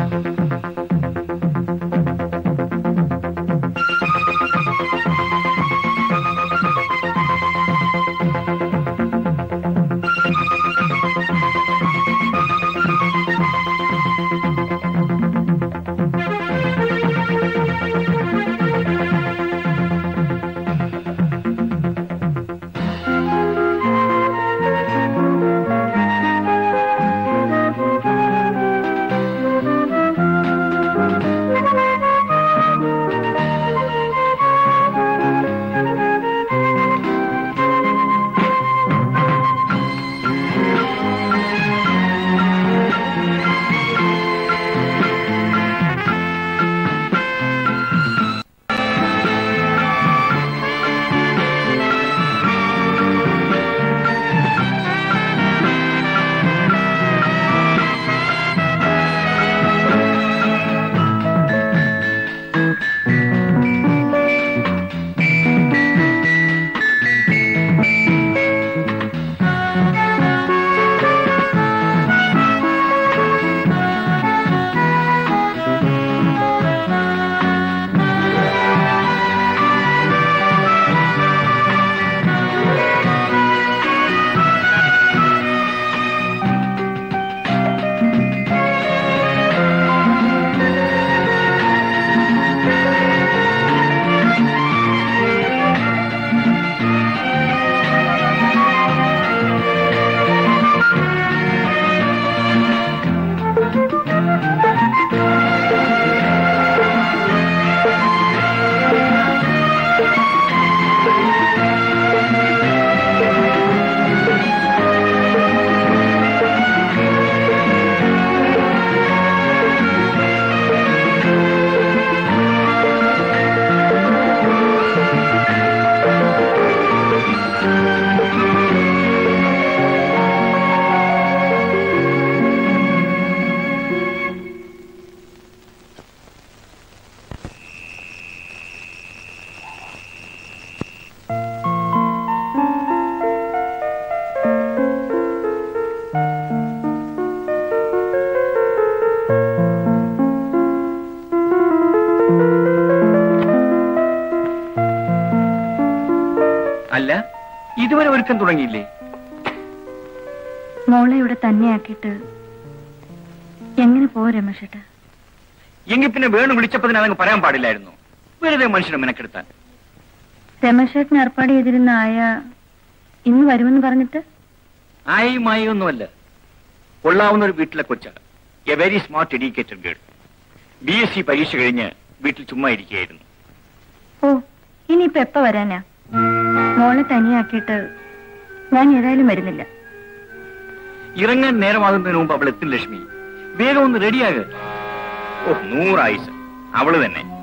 അല്ല ഒരുക്കം തുടങ്ങിയില്ലേ? മോളെ ഇവിടെ തന്നെയാക്കിയിട്ട് എങ്ങനെ പോവും രമേശേട്ടാ? എങ്കിൽ പിന്നെ വേണു വിളിച്ചപ്പോ അതങ്ങ് പറയാൻ പാടില്ലായിരുന്നു. വെറുതെ മനുഷ്യനെ മെനക്കെടുത്താൻ. രമേശേട്ടന് ഏർപ്പാട് ചെയ്തിരുന്ന ആയ ഇന്ന് വരുമെന്ന് പറഞ്ഞിട്ട്? ആയി മായി ഒന്നുമല്ല. കൊള്ളാവുന്ന ഒരു വീട്ടിലെ കൊച്ചാണ് a very smart educated girl B S C പരീക്ഷ കഴിഞ്ഞ് വീട്ടിൽ ചുമ്മാ ഇരിക്കുകയായിരുന്നു. ഓ ഇനിയിപ്പോ എപ്പ വരാനാ? മോളെ തനിയാക്കിയിട്ട് ഞാൻ ഏതായാലും വരുന്നില്ല. ഇറങ്ങാൻ നേരമാകുന്നതിന് മുമ്പ് അവൾ എത്തും ലക്ഷ്മി. വേഗം ഒന്ന് റെഡിയാകുക ഓ നൂറായുസ് അവൾ തന്നെ.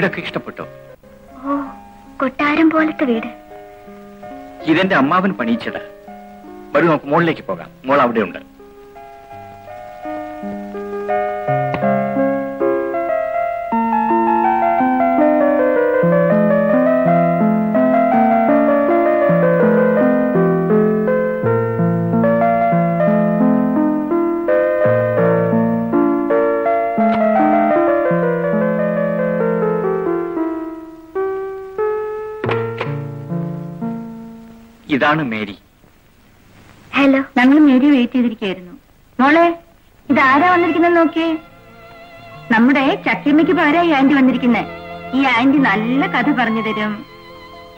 വീടൊക്കെ ഇഷ്ടപ്പെട്ടോ? ഓ കൊട്ടാരം പോലത്തെ വീട്. ഇതെന്റെ അമ്മാവൻ പണിയിച്ചടാ വരൂ നമുക്ക് മുകളിലേക്ക് പോകാം. മോൾ അവിടെ ഉണ്ട് ഇതാണ് മേരി. ഹലോ ഞങ്ങൾ മേരി വെയിറ്റ് ചെയ്തിരിക്കുകയായിരുന്നു. മോളെ ഇത് ആരാ വന്നിരിക്കുന്നത് നോക്കിയേ? നമ്മുടെ ചക്കിയമ്മയ്ക്ക് പകരം ഈ ആന്റി വന്നിരിക്കുന്നേ? ഈ ആന്റി നല്ല കഥ പറഞ്ഞു തരും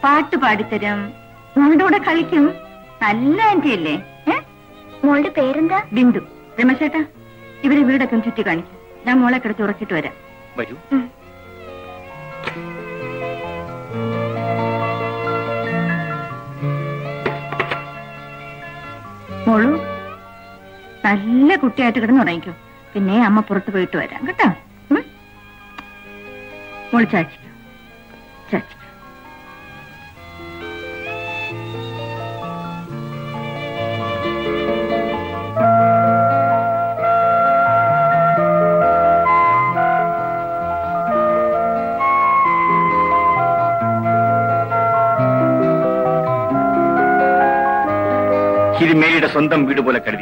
പാട്ട് പാടിത്തരും മോളുടെ കൂടെ കളിക്കും. നല്ല ആന്റി അല്ലേ? മോളുടെ പേരെന്താ? ബിന്ദു. രമേശേട്ടാ ഇവരെ വീടൊക്കെ ചുറ്റി കാണിക്കും. ഞാൻ മോളെ കിടത്തി ഉറക്കിട്ട് വരാം. വരൂ. കുട്ടിയായിട്ട് കിടന്ന് തുടങ്ങിക്കോ പിന്നെ അമ്മ പുറത്ത് പോയിട്ട് വരാം കേട്ടോ? മോൾ ചാച്ചിക്കോ. ചാച്ചിക്കോ. സ്വന്തം വീട് പോലെ കരുതിക്കൊള്ളു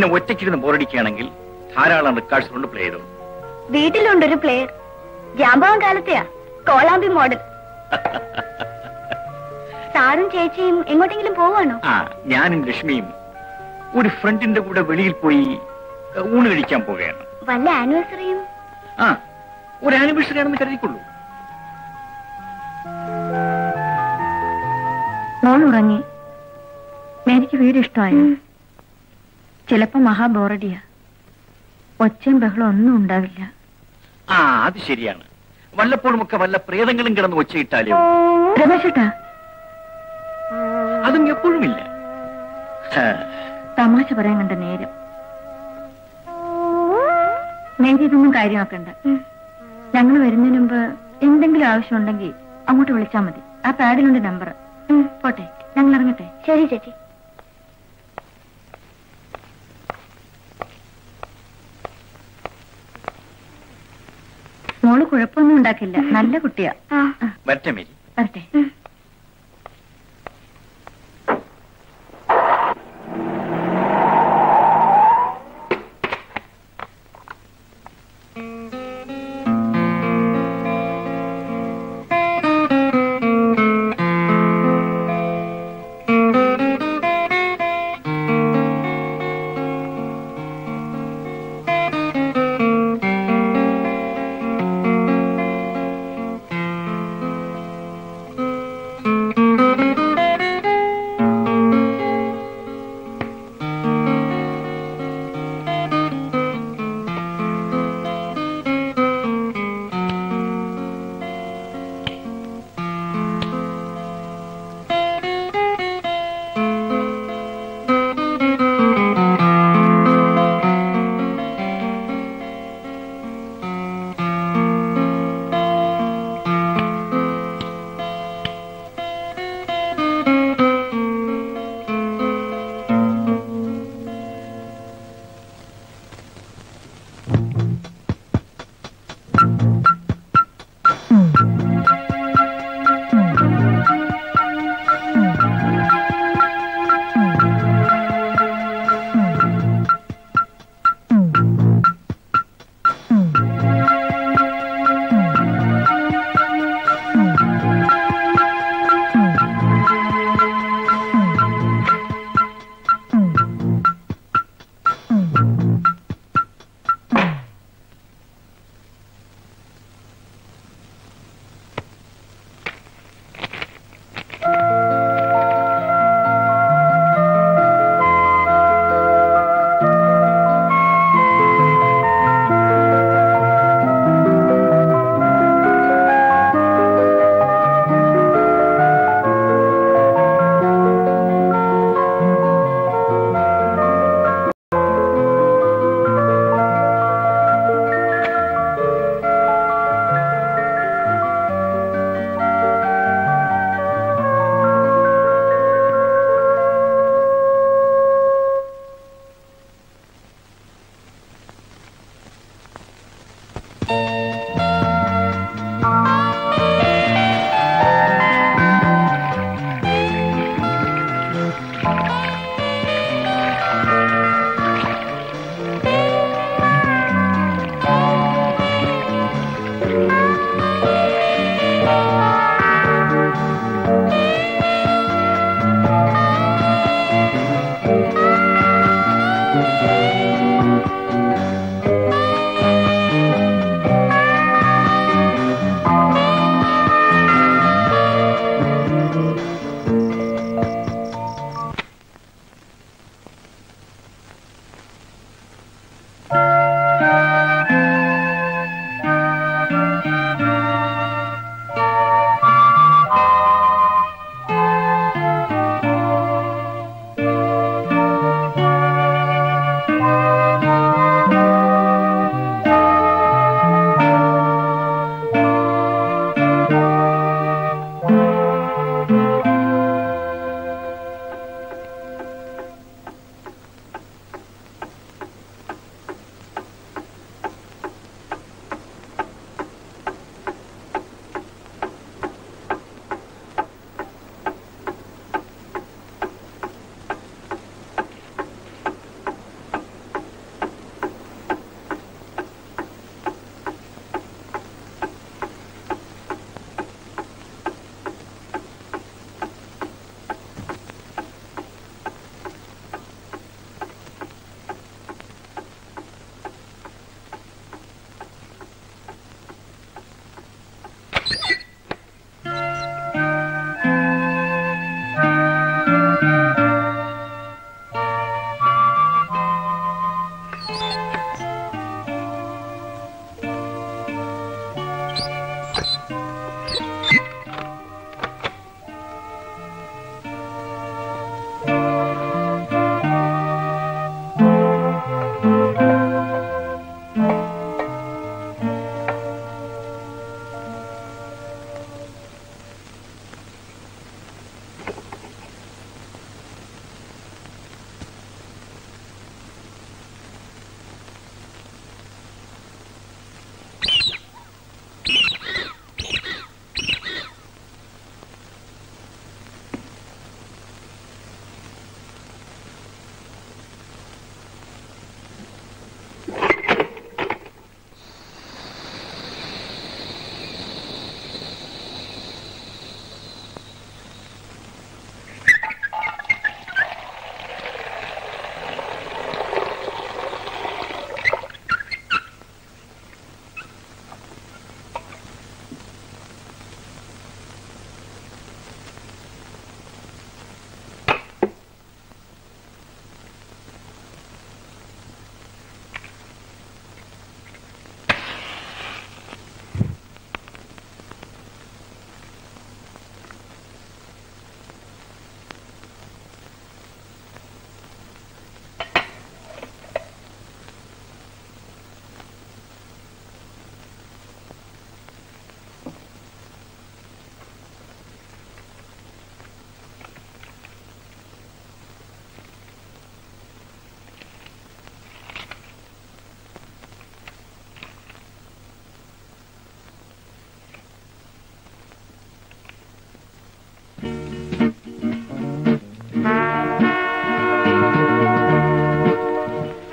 പിന്നെ ഒറ്റയ്ക്കിരുന്ന് ബോറടിക്കുകയാണെങ്കിൽ ധാരാളം റെക്കാർഡ്സ് കൊണ്ട് പ്ലേ വീട്ടിലുണ്ട് ഒരു പ്ലെയർ ജാമ്പവൻ കാലത്തെയാ. കോളാമ്പി മോഡൽ സാറും ചേച്ചിയും എങ്ങോട്ടെങ്കിലും പോവാണോ? ആ ഞാനും ലക്ഷ്മിയും ഒരു ഫ്രണ്ടിന്റെ കൂടെ വെളിയിൽ പോയി ഊണ് കഴിക്കാൻ പോവുകയാണ്. വല്ല ആനിവേഴ്സറിയും ആ ഒരു ആനിവേഴ്സറി ആണെന്ന് കരുതിക്കൊള്ളൂ. മോൾ ഉറങ്ങി എനിക്ക് വീട് ഇഷ്ടമായോ ചിലപ്പോ മഹാബോറടിയാ ഒച്ചയും ബഹളം ഒന്നും ഉണ്ടാവില്ല. ആ അത് ശരിയാണ്. വല്ലപ്പോഴും ഒക്കെ വല്ല പ്രേതങ്ങളും കിടന്ന് ഒച്ചയിട്ടാലോ രമേശേട്ടാ അതും എപ്പോഴുമില്ല. ഹാ, തമാശ പറയാൻ കണ്ട നേരം. നേരി ഇതൊന്നും കാര്യമാക്കണ്ട. ഞങ്ങൾ വരുന്നതിന് മുമ്പ് എന്തെങ്കിലും ആവശ്യമുണ്ടെങ്കിൽ അങ്ങോട്ട് വിളിച്ചാൽ മതി. ആ പാഡിലുണ്ട് നമ്പർ പോട്ടെ. ഞങ്ങൾ ഇറങ്ങട്ടെ. ശരി ചേച്ചി. മോൾ കുഴപ്പമൊന്നും ഉണ്ടാക്കില്ല. നല്ല കുട്ടിയാ. വരട്ടെ മേരി. വരട്ടെ.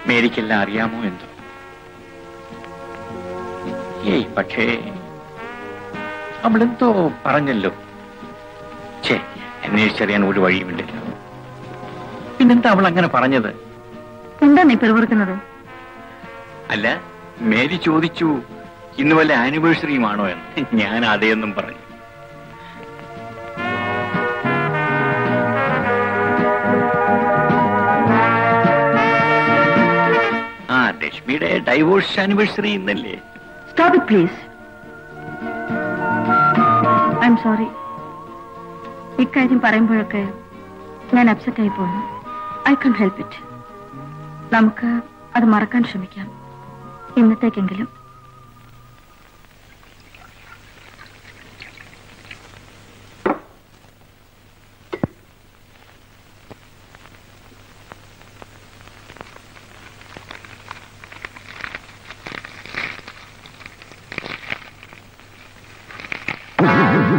മേരിക്കെല്ലാം അറിയാമോ എന്തോ? ഏയ് പക്ഷേ അവളെന്തോ പറഞ്ഞല്ലോ. ഛേ അന്വേഷിച്ചറിയാൻ ഒരു വഴിയുമില്ലല്ലോ. പിന്നെന്താ അവൾ അങ്ങനെ പറഞ്ഞത്? എന്താ നീ പിറുപിറുക്കുന്നത്? അല്ല മേരി ചോദിച്ചു ഇന്ന് വല്ല ആനിവേഴ്സറിയുമാണോ എന്ന്. ഞാൻ അതേന്നും പറഞ്ഞു. ഡൈവോഴ്സ് ആനിവേഴ്സറി ഇന്നല്ലേ? Stop please I'm sorry ഇക്കാര്യം പറയുമ്പോഴൊക്കെ ഞാൻ അപ്സെറ്റ് ആയി പോകുന്നു ഐ കൺ ഹെൽപ്പ് ഇറ്റ് നമുക്ക് അത് മറക്കാൻ ശ്രമിക്കാം. ഇന്നത്തേക്കെങ്കിലും.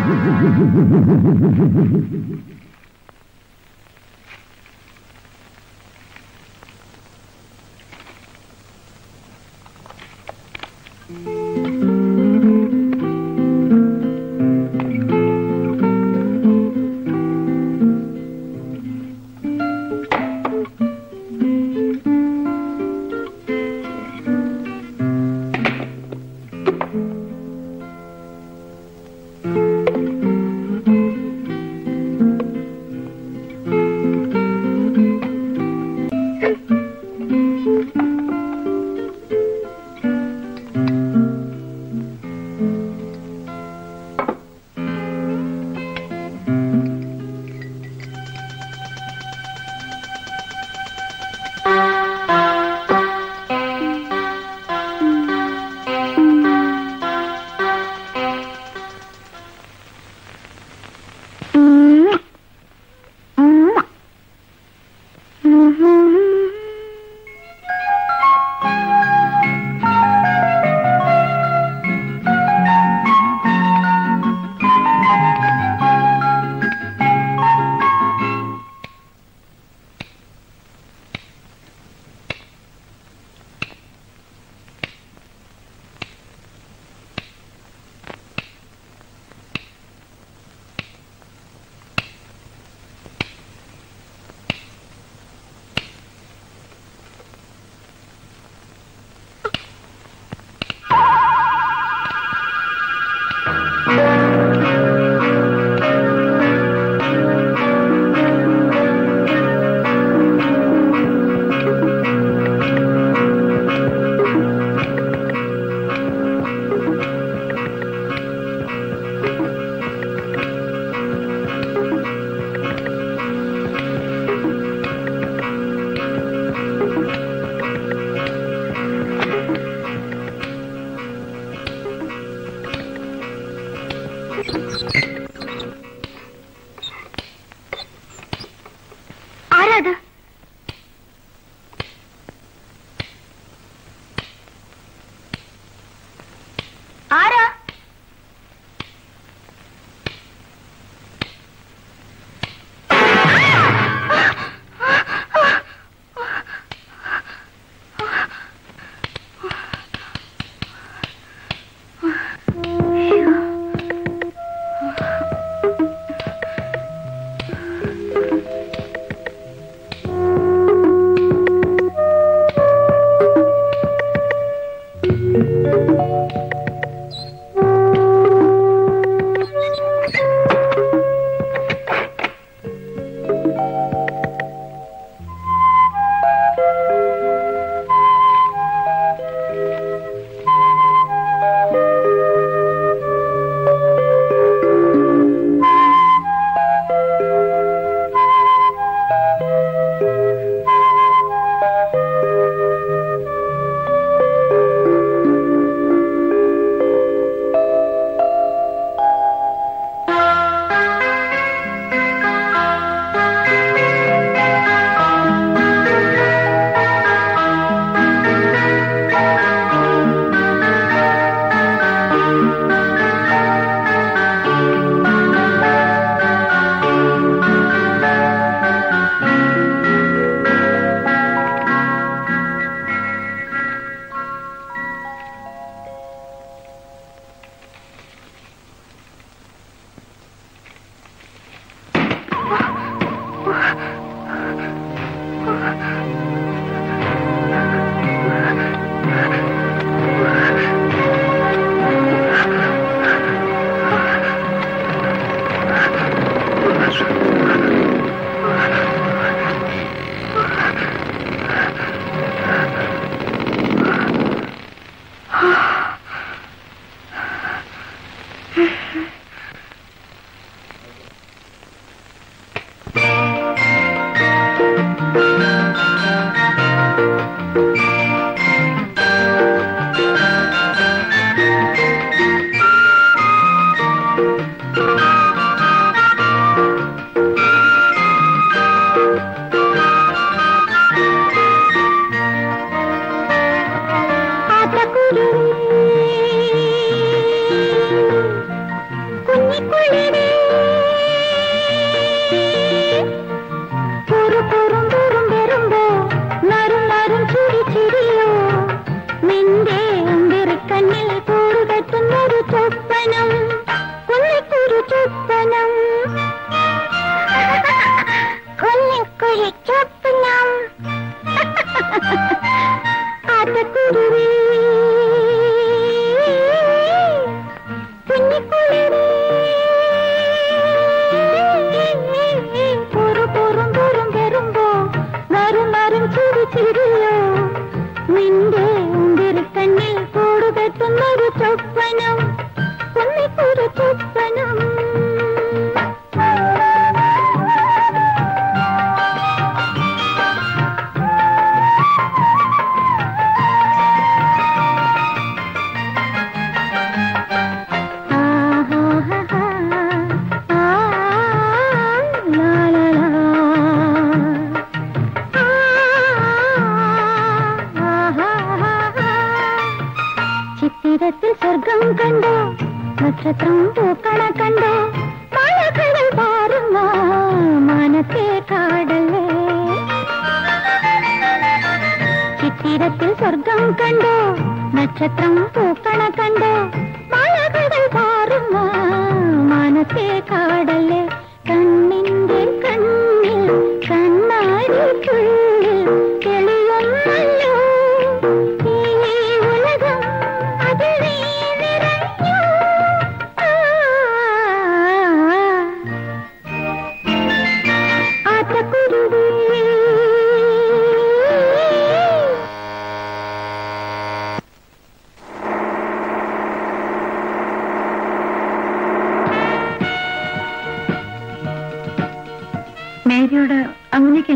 Thank you.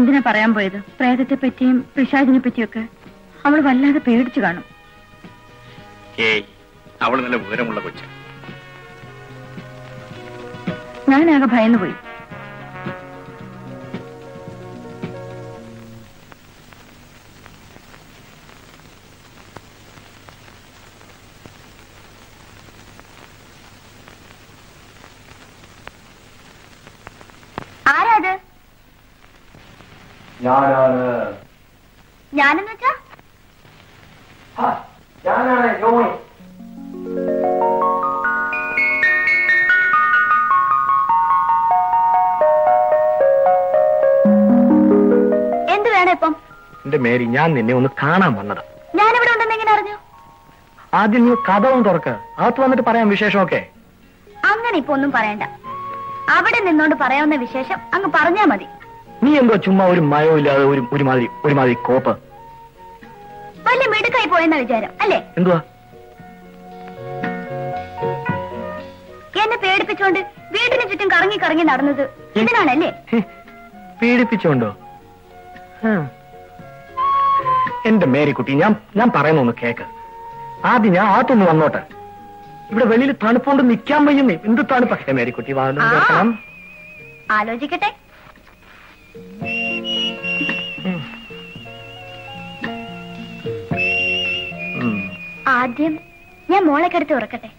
എന്തിനാ പറയാൻ പോയത്? പ്രേതത്തെ പറ്റിയും പിശാചിനെ പറ്റിയൊക്കെ അവൾ വല്ലാതെ പേടിച്ചു കാണും. ഏയ് അവൾ നല്ല വിവരമുള്ള കൊച്ച്. ഞാനാകെ ഭയന്നു പോയി ഞാനാണ്. ഞാനെന്ന് വെച്ചാ ഞാനാണ് എന്ത് വേണം ഇപ്പം? എന്റെ മേരി ഞാൻ നിന്നെ ഒന്ന് കാണാൻ വന്നത്. ഇവിടെ ഉണ്ടെന്ന് എങ്ങനെ അറിഞ്ഞു? ആദ്യം നീ കഥ ഒന്ന് തുറക്ക്. അകത്ത് വന്നിട്ട് പറയാം വിശേഷമൊക്കെ. അങ്ങനെ ഇപ്പൊ ഒന്നും പറയണ്ട. അവിടെ നിന്നോണ്ട് പറയാവുന്ന വിശേഷം അങ്ങ് പറഞ്ഞാ മതി. നീ എന്തോ ചുമ്മാ ഒരു മയോ ഇല്ലാതെ ഒരു ഒരുമാതിരി ഒരുമാതിരി കോപ്പ്. വല്ല മിടുക്കായി പോയെന്ന വിചാരം അല്ലേ? എന്തുവാ? എന്നെ പേടിപ്പിച്ചോണ്ട് വീടിന് ചുറ്റും കറങ്ങി കറങ്ങി നടന്നത് ഇതിനാണല്ലേ? പേടിപ്പിച്ചോണ്ടോ. എന്റെ മേരിക്കുട്ടി ഞാൻ ഞാൻ പറയുന്നൊന്ന് കേക്ക്. ആദ്യം ഞാൻ ആത്തൊന്ന് വന്നോട്ടെ. ഇവിടെ വെളിയിൽ തണുപ്പുകൊണ്ട് നിൽക്കാൻ വയ്യുന്നേ. എന്ത് തണുപ്പൊക്കെ മേരിക്കുട്ടി വാഹനം ആലോചിക്കട്ടെ. ആദ്യം ഞാൻ മോളെ കിടത്തി ഉറക്കട്ടെ.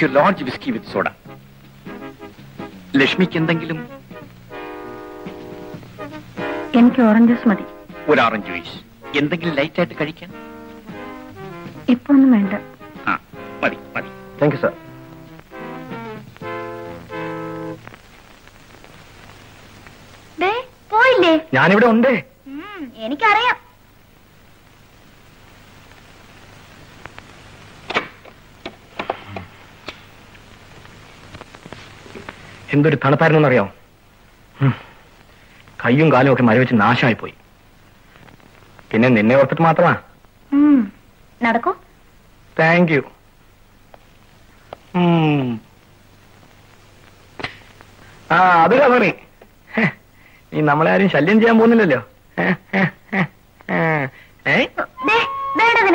എനിക്ക് ലോഡ്ജ് വിസ്കി വിത്ത് സോഡ ലക്ഷ്മിക്ക് എന്തെങ്കിലും? എനിക്ക് ഓറഞ്ച് ജ്യൂസ് മതി. ഒരു ഓറഞ്ച് ജ്യൂസ് എന്തെങ്കിലും ലൈറ്റ് ആയിട്ട് കഴിക്കാൻ? ഇപ്പൊ ഒന്നും വേണ്ട. ആ മതി മതി. താങ്ക് യു സർ പോയില്ലേ? ഞാനിവിടെ ഉണ്ട്. എനിക്കറിയാം. എന്തൊരു തണുപ്പായിരുന്നു അറിയാമോ ഉം. കയ്യും കാലും ഒക്കെ മരവെച്ച് നാശമായി പോയി പിന്നെ നിന്നെ ഓർത്തിട്ട് മാത്രമാ? നടക്കൂ. താങ്ക് യു ആ അത് കഥറി. നീ നമ്മളെ ആരും ശല്യം ചെയ്യാൻ പോകുന്നില്ലല്ലോ.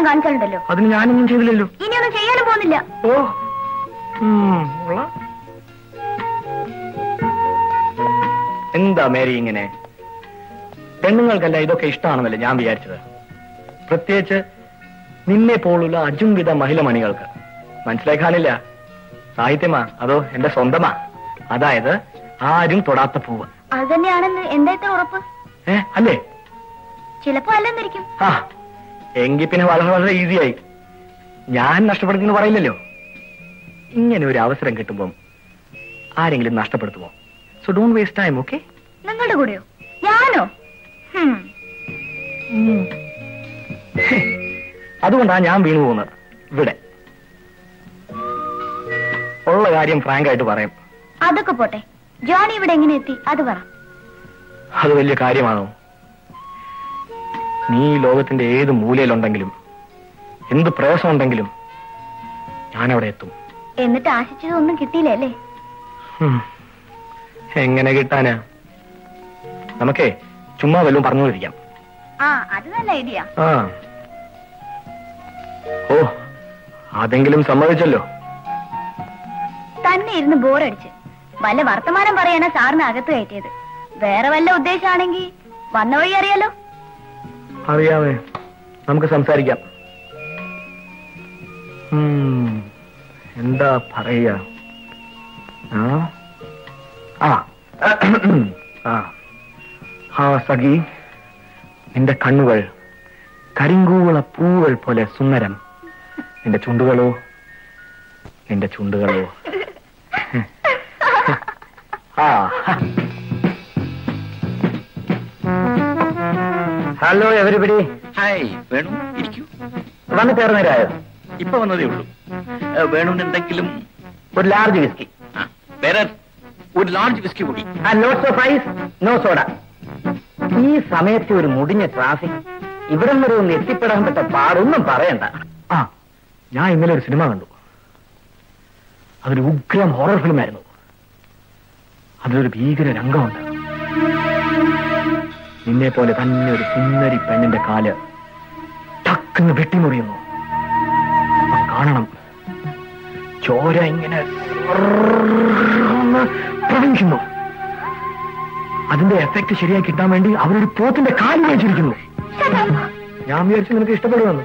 കാണിച്ചാലുണ്ടല്ലോ അതിന് ഞാനൊന്നും ചെയ്തില്ലല്ലോ. ഇനിയൊന്നും ചെയ്യാനും പോകുന്നില്ല. ഓ. ഉം, എന്താ മേരി ഇങ്ങനെ? പെണ്ണുങ്ങൾക്കല്ല ഇതൊക്കെ ഇഷ്ടമാണെന്നല്ലേ ഞാൻ വിചാരിച്ചത്. പ്രത്യേകിച്ച് നിന്നെ പോലുള്ള അജുംവിധ മഹിള മണികൾക്ക്. മനസ്സിലാക്കാനില്ല സാഹിത്യമാ? അതോ എന്റെ സ്വന്തമാ? അതായത് ആരും തൊടാത്ത പൂവ്. അത് തന്നെയാണെന്ന് എന്താ ഇത്ര ഉറപ്പ്? ഏ അല്ലേ? ചിലപ്പോ അല്ലെന്നിരിക്കും ആ എങ്കിൽ പിന്നെ വളരെ വളരെ ഈസിയായി. ഞാൻ നഷ്ടപ്പെടുന്നു പറയില്ലല്ലോ. ഇങ്ങനെ ഒരു അവസരം കിട്ടുമ്പം ആരെങ്കിലും നഷ്ടപ്പെടുത്തുമോ? So don't waste time okay നിങ്ങളുടെ കൂടെയോ? ഞാനോ. അതുകൊണ്ടാണ് ഞാൻ വീണു പോകുന്നത്. ഇവിടെ ഉള്ള കാര്യം ഫ്രാങ്ക് ആയിട്ട് പറയാം. അതൊക്കെ പോട്ടെ. ജോണി ഇവിടെ എങ്ങനെ എത്തി? അത് പറ. അത് വലിയ കാര്യമാണോ? നീ ലോകത്തിന്റെ ഏത് മൂലയിലുണ്ടെങ്കിലും എന്ത് പ്രയാസമുണ്ടെങ്കിലും ഞാനവിടെ എത്തും. എന്നിട്ട് ആശിച്ചതൊന്നും കിട്ടിയില്ലേ അല്ലേ. എങ്ങനെ കിട്ടാനാ? നമുക്കേ ചുമ്മാ വല്ലതും പറഞ്ഞുകൊണ്ടിരിക്കാം ആ അത് നല്ല ഐഡിയ. ആ. ഓ അതെങ്കിലും സമ്മതിച്ചല്ലോ. തന്നെ ഇരുന്ന് ബോറടിച്ച്. വല്ല വർത്തമാനം പറയാനാ സാറിന് അകത്ത് കയറ്റിയത്. വേറെ വല്ല ഉദ്ദേശമാണെങ്കിൽ വന്ന വഴി അറിയാലോ? അറിയാമേ. നമുക്ക് സംസാരിക്കാം. എന്താ പറയാ ആ? ആ. സഖി. നിന്റെ കണ്ണുകൾ കരിങ്കൂവള പൂവൾ പോലെ സുന്ദരം. നിന്റെ ചുണ്ടുകളോ? നിന്റെ ചുണ്ടുകളോ? ആ. ഹലോ എവരിബഡി ഹായ് വേണു ഇരിക്കൂ. വന്ന് ചേർന്നേരായോ ഇപ്പൊ വന്നതേ ഉള്ളൂ. വേണുവിന് എന്തെങ്കിലും ഒരു ലാർജ് വിസ്കി വേറെ ഒരു ലാർജ് വിസ്കി കൂടി. നോ സോഡ ഈ സമയത്ത് ഒരു മുടിഞ്ഞ ട്രാഫിക് ഇവിടം വരെ ഒന്ന് എത്തിപ്പെടാൻ പറ്റ പാടൊന്നും പറയണ്ട. ആ ഞാൻ ഇന്നലെ ഒരു സിനിമ കണ്ടു. അതൊരു ഉഗ്രം ഹൊറർ ഫിലിം ആയിരുന്നു. അതിലൊരു ഭീകര രംഗമുണ്ട്. നിന്നെ പോലെ തന്നെ ഒരു സുന്ദരി പെണ്ണിന്റെ കാൽ ടക്കെന്ന് വെട്ടിമുറിയുന്നു. കാണണം. ചോര ഇങ്ങനെ പ്രവഹിക്കുന്നു അതിന്റെ എഫക്ട് ശരിയായി കിട്ടാൻ വേണ്ടി അവരൊരു പോത്തിന്റെ കാൽ വെച്ചിരിക്കുന്നു ഞാൻ വിചാരിച്ചു നിനക്ക് ഇഷ്ടപ്പെടുമെന്ന്.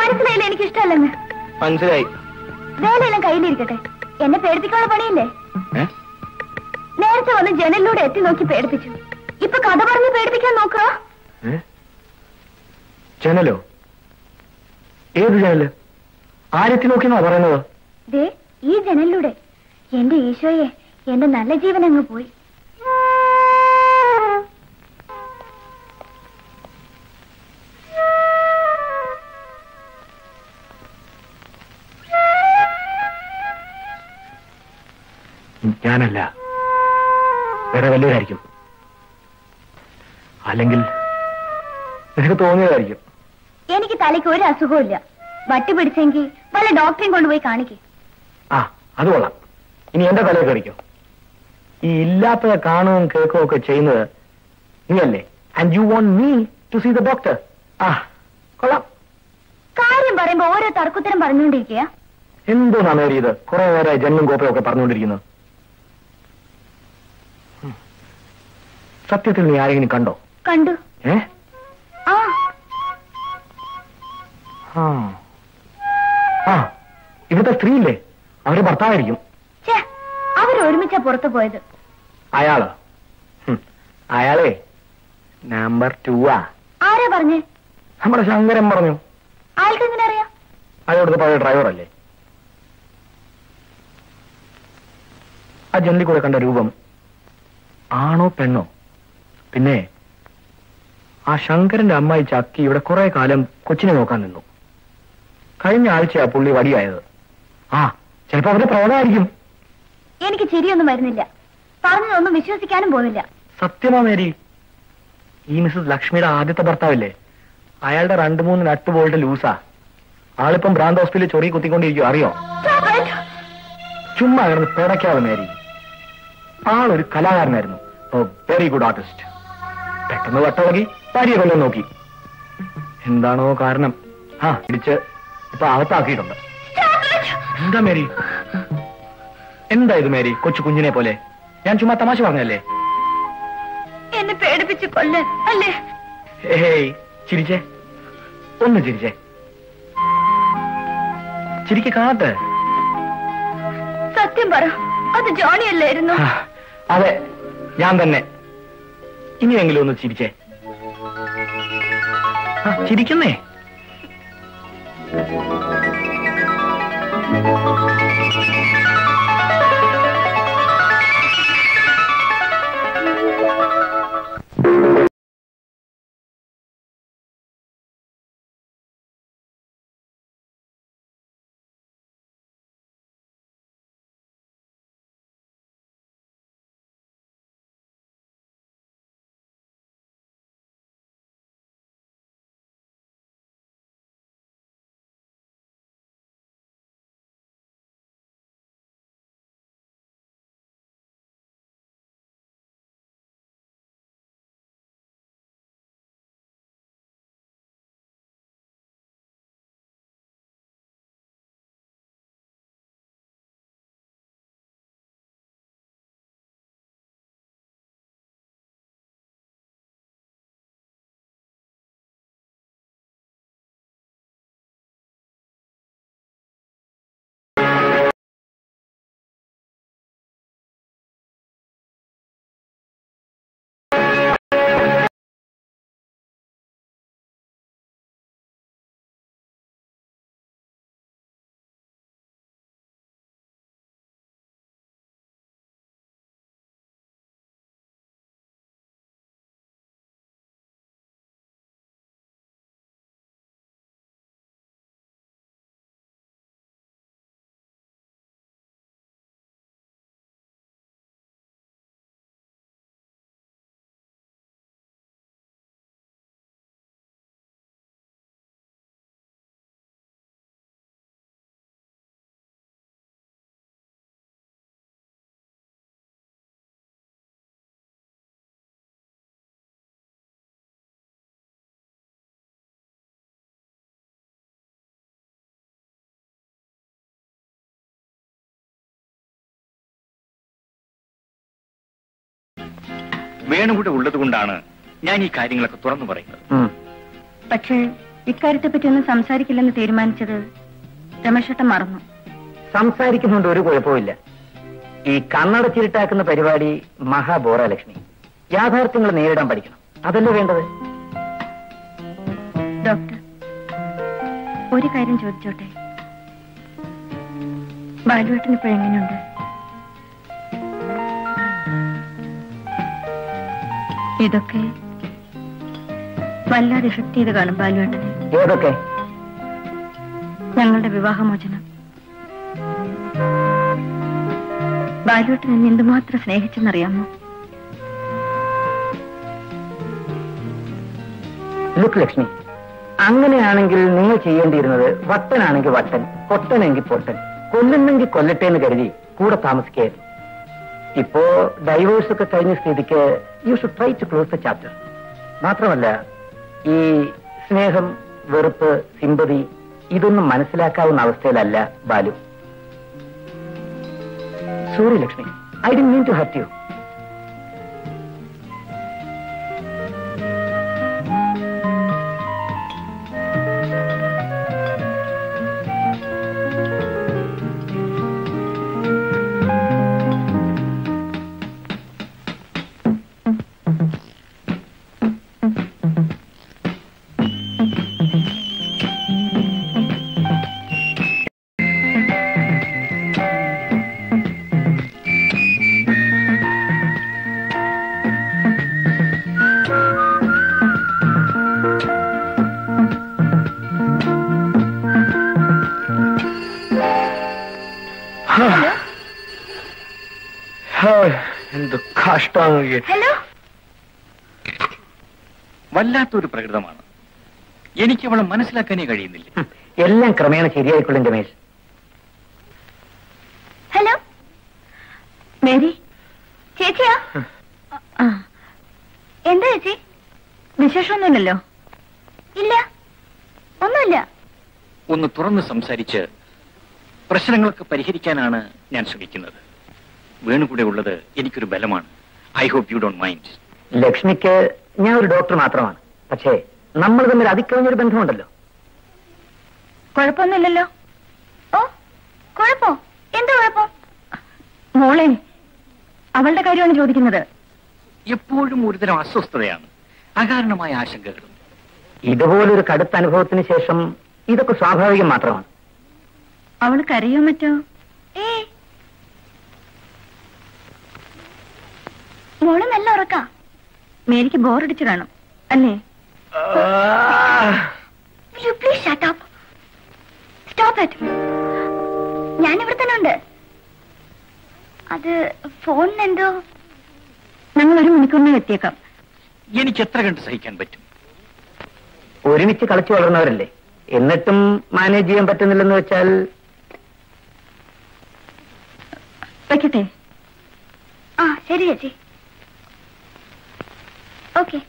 മനസ്സിലായില്ല എനിക്ക് ഇഷ്ടമല്ലെന്ന് മനസ്സിലായി. വേലയെല്ലാം കയ്യിലിരിക്കട്ടെ. എന്നെ പേടിപ്പിക്കാനുള്ള പണിയില്ലേ? നേരത്തെ വന്ന് ജനലിലൂടെ എത്തി നോക്കി പേടിപ്പിച്ചു. ഇപ്പൊ കഥ പറഞ്ഞ് പേടിപ്പിക്കാൻ നോക്കുക? ജനലോ? ഏത് ജനൽ? ആരെത്തി നോക്കിയെന്നാ പറയുന്നത്? ദേ ഈ ജനലിലൂടെ. എന്റെ ഈശോയെ എന്റെ നല്ല ജീവൻ അങ്ങ് പോയി. ഞാനല്ല. വേറെ വല്ലവരായിരിക്കും. അല്ലെങ്കിൽ നിനക്ക് തോന്നിയതായിരിക്കും. എനിക്ക് തലയ്ക്ക് ഒരു അസുഖമില്ല വട്ടി പിടിച്ചെങ്കിൽ വല്ല ഡോക്ടറെയും കൊണ്ടുപോയി കാണിക്കേ. ആ അത് കൊള്ളാം. ഇനി എന്റെ തലയിൽ കയറിക്കോ. ഈ ഇല്ലാത്തത് കാണുകയും കേൾക്കുകയും ഒക്കെ ചെയ്യുന്നത് നീയല്ലേ? And you want me to see the doctor ആ കൊള്ളാം. കാര്യം പറയുമ്പോ ഓരോ തർക്കുത്തരം പറഞ്ഞുകൊണ്ടിരിക്കുക എന്തോ നമേരി ഇത് കുറെ നേരെ ജന്മം കോപ്പയും ഒക്കെ. സത്യത്തിൽ നീ ആരെങ്കിലും കണ്ടോ? കണ്ടു. ഏ? ആ. ആ ഇവിടുത്തെ സ്ത്രീയില്ലേ? അവർ ഭർത്താവായിരിക്കും. ഛേ ഒരുമിച്ച പുറത്തു പോയത്. അയാളോ? അയാളേ നമ്പർ ടു ആരാ പറഞ്ഞേ? നമ്മുടെ ശങ്കരൻ പറഞ്ഞു. ആൾക്ക് എങ്ങനെ അറിയാം അയാളുടെ പഴയ ഡ്രൈവറല്ലേ? ആ ജനലിൽ കൂടെ കണ്ട രൂപം ആണോ പെണ്ണോ? പിന്നെ ആ ശങ്കരന്റെ അമ്മായി ചക്കി ഇവിടെ കുറെ കാലം കൊച്ചിനെ നോക്കാൻ നിന്നു. കഴിഞ്ഞ ആഴ്ചയാ പുള്ളി വടിയായത്. ആ ചിലപ്പോ അവർ പ്രവണമായിരിക്കും. എനിക്ക് ചിരിയൊന്നും വരുന്നില്ല. പറഞ്ഞതൊന്നും വിശ്വസിക്കാനും പോകുന്നില്ല. സത്യമാ മേരി. ഈ മിസ്സസ് ലക്ഷ്മിയുടെ ആദ്യത്തെ ഭർത്താവില്ലേ? അയാളുടെ രണ്ട് മൂന്ന് നട്ട് ബോൾട്ട് ലൂസാ. ആളിപ്പം ഭ്രാന്ത് ഹോസ്പിറ്റലിൽ ചൊറി കുത്തിക്കൊണ്ടിരിക്കും അറിയോ! ചുമ്മാ കിടന്ന് പിടയ്ക്കാതെ മേരി. ആളൊരു കലാകാരനായിരുന്നു. വെരി ഗുഡ് ആർട്ടിസ്റ്റ് പെട്ടെന്ന് വട്ടവകി ഭാര്യയെ കൊല്ലം നോക്കി. എന്താണോ കാരണം? ആ പിടിച്ച് ഇപ്പൊ അകത്താക്കിയിട്ടുണ്ട്! എന്താ മേരി? എന്താ ഇത് മേരി കൊച്ചു കുഞ്ഞിനെ പോലെ? ഞാൻ ചുമ്മാ തമാശ പറഞ്ഞല്ലേ എന്നെ പേടിപ്പിച്ച് കൊല്ലേ അല്ലേ? ഏയ് ചിരിച്ചേ. ഒന്ന് ചിരിച്ചേ. ചിരിക്ക് കാണട്ടെ സത്യം പറ അത് ജോണി അല്ലായിരുന്നു? അതെ ഞാൻ തന്നെ. ഇനിയെങ്കിലും ഒന്ന് ചിരിച്ചേ. Thank you. വേണുകൂടെ ഉള്ളത് കൊണ്ടാണ് ഞാൻ ഈ കാര്യങ്ങളൊക്കെ തുറന്നു പറയുന്നത്. പക്ഷേ ഇക്കാര്യത്തെ പറ്റിയൊന്നും സംസാരിക്കില്ലെന്ന് തീരുമാനിച്ചത് രമേശേട്ടൻ മറന്നു. സംസാരിക്കുന്നുണ്ട് ഒരു കുഴപ്പമില്ല ഈ കണ്ണട ചിരിട്ടാക്കുന്ന പരിപാടി മഹാബോറ ലക്ഷ്മി യാഥാർത്ഥ്യങ്ങൾ നേരിടാൻ പഠിക്കണം. അതല്ലേ വേണ്ടത്? ഡോക്ടർ ഒരു കാര്യം ചോദിച്ചോട്ടെ? ബാലുവേട്ടൻ ഇപ്പോൾ എങ്ങനെയുണ്ട്? ഇതൊക്കെ വല്ലാതെ എഫക്ട് ചെയ്ത് കാണും ബാലുവേട്ടനെ ഏതൊക്കെ? ഞങ്ങളുടെ വിവാഹമോചനം. ബാലുവേട്ടൻ എന്നെ എന്തുമാത്രം സ്നേഹിച്ചെന്നറിയാമോ? ലുക്ക് ലക്ഷ്മി അങ്ങനെയാണെങ്കിൽ നിങ്ങൾ ചെയ്യേണ്ടിയിരുന്നത് വട്ടനാണെങ്കിൽ വട്ടൻ പൊട്ടനെങ്കിൽ പൊട്ടൻ കൊല്ലുന്നെങ്കിൽ കൊല്ലട്ടെ എന്ന് കരുതി കൂടെ താമസിക്കായിരുന്നു ഇപ്പോ ഡൈവേഴ്സ് ഒക്കെ കഴിഞ്ഞ സ്ഥിതിക്ക് you should try to close the chapter മാത്രമല്ല ഈ സ്നേഹം വെറുപ്പ് സിമ്പതി ഇതൊന്നും മനസ്സിലാക്കാവുന്ന അവസ്ഥയിലല്ല Balu. Sorry Lakshmi. I D mean to hurt you hello? വല്ലാത്തൊരു പ്രകൃതമാണ്. എനിക്ക് അവളെ മനസ്സിലാക്കാനേ കഴിയുന്നില്ല. എല്ലാം ക്രമേണ ശരിയായിക്കൊള്ളും രമേശ്. ഹലോ? മേരി? ചേച്ചിയാ? എന്താ ചേച്ചി? വിശേഷമൊന്നുമില്ലല്ലോ? ഇല്ല. ഒന്നുമില്ല. ഒന്ന് തുറന്ന് സംസാരിച്ച് പ്രശ്നങ്ങളൊക്കെ പരിഹരിക്കാനാണ് ഞാൻ ശ്രമിക്കുന്നത്. വേണുകൂടെ ഉള്ളത് എനിക്കൊരു ബലമാണ്. I hope you don't mind ലക്ഷ്മിക്ക് ഞാൻ ഒരു ഡോക്ടർ മാത്രമാണ്. പക്ഷേ നമ്മൾ തമ്മിൽ അതിക്കവിഞ്ഞൊരു ബന്ധമുണ്ടല്ലോ. കുഴപ്പമൊന്നുമില്ലല്ലോ. ഓ കുഴപ്പോ? എന്താ കുഴപ്പം? മോളെ അവളുടെ കാര്യമാണ് ചോദിക്കുന്നത്. എപ്പോഴും ഒരുതരം അസ്വസ്ഥതയാണ്. അകാരണമായ ആശങ്കകളും. ഇതുപോലൊരു കടുത്ത അനുഭവത്തിന് ശേഷം ഇതൊക്കെ സ്വാഭാവികം മാത്രമാണ്. അവൾ കരയോ മറ്റോ ഏ മോൾ നല്ല ഉറക്കാ. മേരിക്ക് ബോറടിച്ചു കാണും. അല്ലേ? പ്ലീസ് ഷട്ട് സ്റ്റോപ്പ് ഇറ്റ് ഞാൻ ഇവിടെ തന്നെ ഉണ്ട്. അത് ഫോണിന് എന്തോ ഞങ്ങൾ ഒരു മണിക്കൂറിനെ എത്തിയേക്കാം. എനിക്ക് എത്ര കണ്ട് സഹിക്കാൻ പറ്റും? ഒരുമിച്ച് കളിച്ചു വളർന്നവരല്ലേ? എന്നിട്ടും മാനേജ് ചെയ്യാൻ പറ്റുന്നില്ലെന്ന് വെച്ചാൽ? വെക്കട്ടെ? ആ ശരി ചേച്ചി. ഓക്കെ.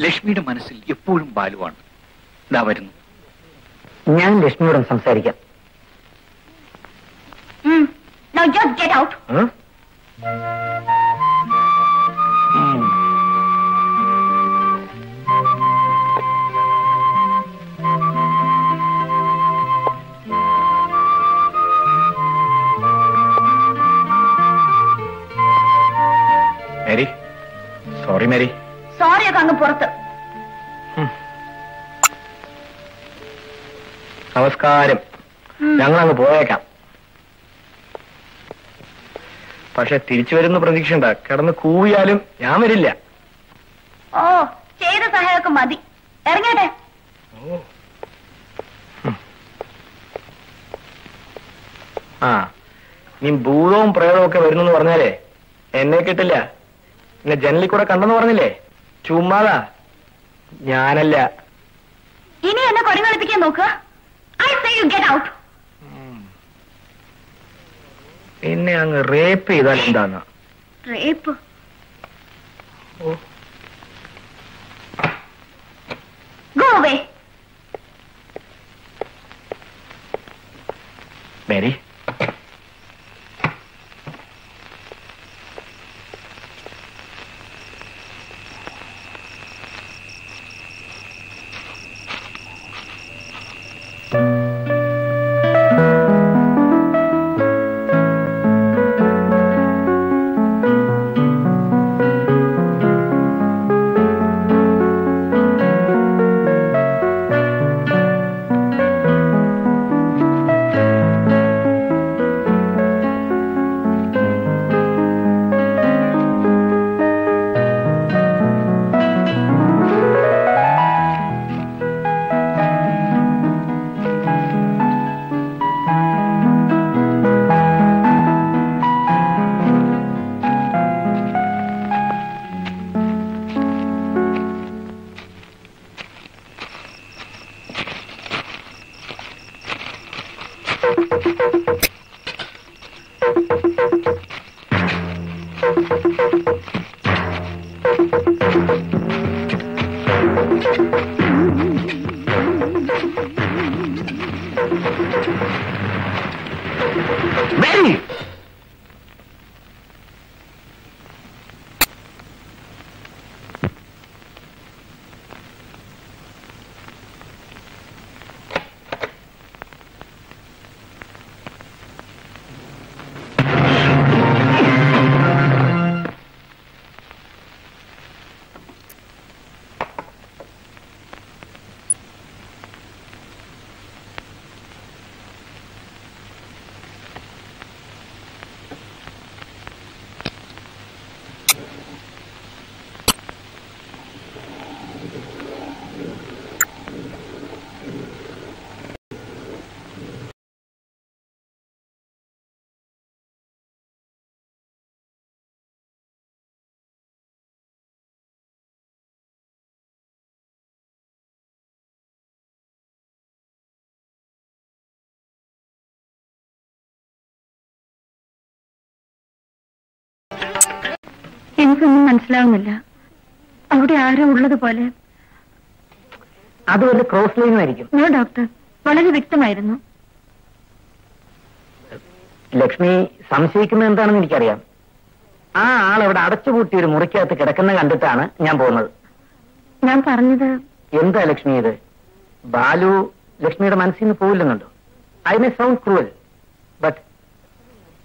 ലക്ഷ്മിയുടെ മനസ്സിൽ എപ്പോഴും ബാലുവാണ്. ഇതാ വരുന്നു. ഞാൻ ലക്ഷ്മിയോടും സംസാരിക്കാം. ഉം? മേരി. സോറി ഒക്കെ അങ്ങ് പുറത്ത്. നമസ്കാരം. ഞങ്ങൾ അങ്ങ് പോയേക്കാം. പക്ഷെ തിരിച്ചു വരുന്ന പ്രതീക്ഷ ഉണ്ടാ കിടന്ന് കൂവിയാലും ഞാൻ വരില്ല. ഓ ചെയ്ത സഹായമൊക്കെ മതി. ഇറങ്ങട്ടെ. ആ നീ ഭൂതവും പ്രേതവും ഒക്കെ വരുന്നെന്ന് പറഞ്ഞാലേ എന്നെ കിട്ടില്ല. എന്നെ ജനലിൽ കൂടെ കണ്ടെന്ന് പറഞ്ഞില്ലേ? ചുമ്മാതാ. ഞാനല്ല. ഇനി എന്നെ കൊടികളിപ്പിക്കാൻ നോക്കുക I say you get out എന്നെ അങ്ങ് റേപ്പ് ചെയ്താൽ എന്താന്ന്? Rape go away Mary. എനിക്കൊന്നും മനസ്സിലാവുന്നില്ല. അവിടെ ആരോ ഉള്ളത് പോലെ അതുപോലെ ക്രോസ് ലൈനും ആയിരിക്കും. നോ ഡോക്ടർ വളരെ വ്യക്തമായിരുന്നു. ലക്ഷ്മി സംശയിക്കുന്നത് എന്താണെന്ന് എനിക്കറിയാം. ആ ആൾ അവിടെ അടച്ചുപൂട്ടി ഒരു മുറിക്കകത്ത് കിടക്കുന്ന കണ്ടിട്ടാണ് ഞാൻ പോകുന്നത്. ഞാൻ പറഞ്ഞത് എന്താ ലക്ഷ്മി ഇത്? ബാലു ലക്ഷ്മിയുടെ മനസ്സിൽ നിന്ന് പോവില്ലെന്നുണ്ടോ? I may sound cruel but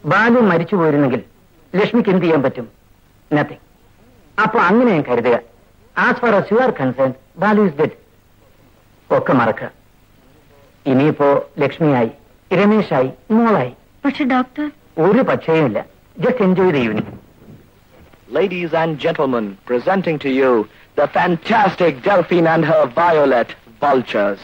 Balu മരിച്ചു പോയിരുന്നെങ്കിൽ ലക്ഷ്മിക്ക് എന്ത് ചെയ്യാൻ പറ്റും? നത്തിങ് അപ്പൊ അങ്ങനെ ഞാൻ കരുതുക. As far as you are concern Balu is dead ഒക്കെ മറക്കുക. ഇനിയിപ്പോ ലക്ഷ്മിയായി രമേശായി മോളായി. പക്ഷെ ഡോക്ടർ ഒരു പക്ഷേയുമില്ല. Just enjoy the evening Ladies and gentlemen, presenting to you the fantastic Delphine and her violet vultures.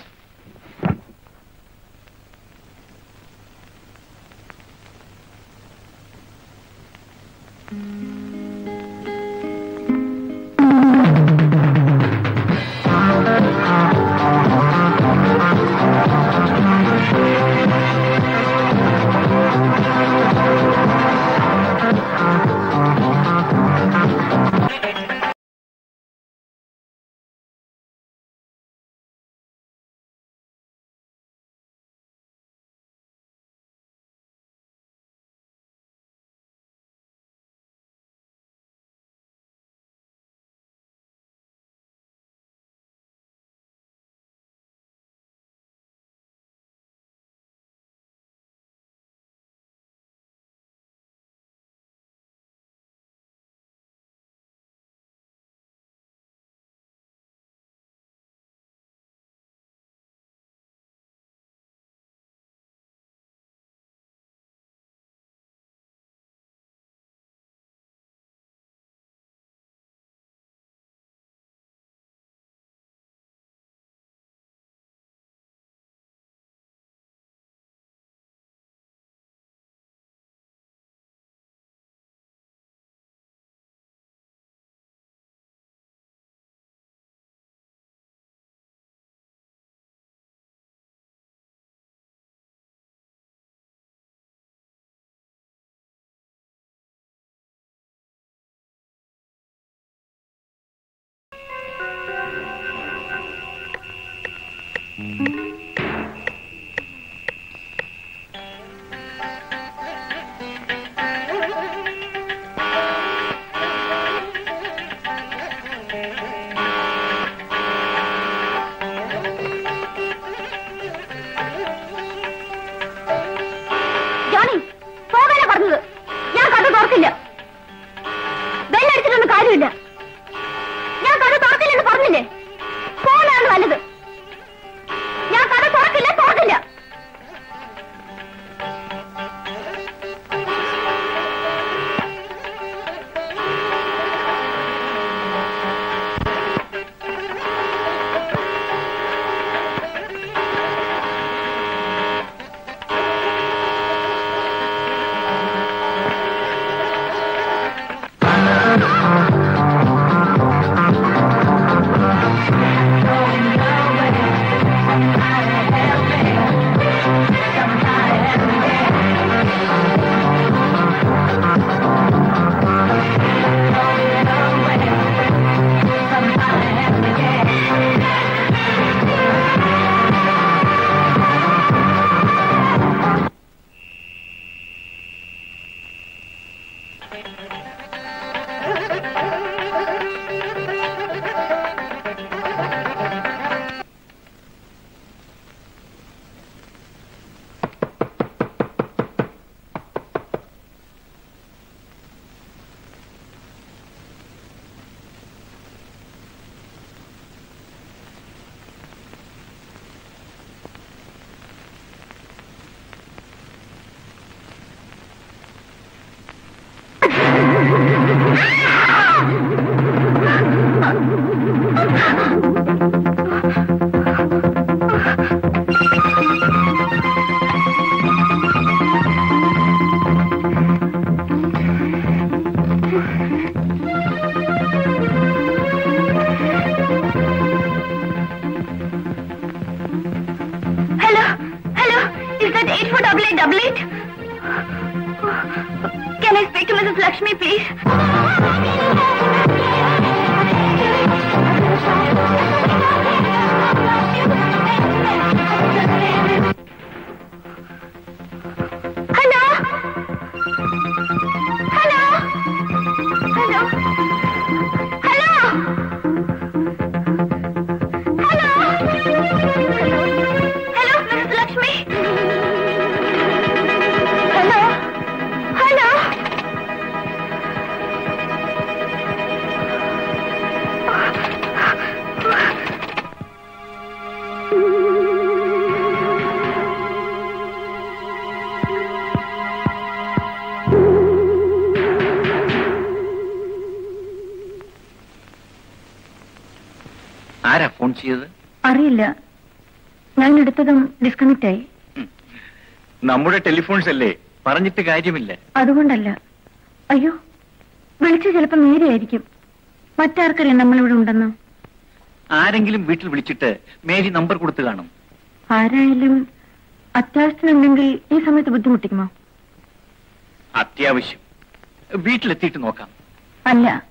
Johnny ഞാൻ ഡിസ്കണക്ട് ആയി. നമ്മുടെ ടെലിഫോൺസ് അല്ലേ? പറഞ്ഞിട്ട് കാര്യമില്ല. അതുകൊണ്ടല്ല. അയ്യോ വിളിച്ചു ചിലപ്പോ നേരെയായിരിക്കും മറ്റാർക്കറിയാം നമ്മളിവിടെ ഉണ്ടെന്ന്? ആരെങ്കിലും വീട്ടിൽ വിളിച്ചിട്ട് മേരി നമ്പർ കൊടുത്തു കാണും. ആരായാലും അത്യാവശ്യത്തിനുണ്ടെങ്കിൽ ഈ സമയത്ത് ബുദ്ധിമുട്ടിക്കുമോ? അത്യാവശ്യം. വീട്ടിലെത്തിയിട്ട് നോക്കാം. അല്ല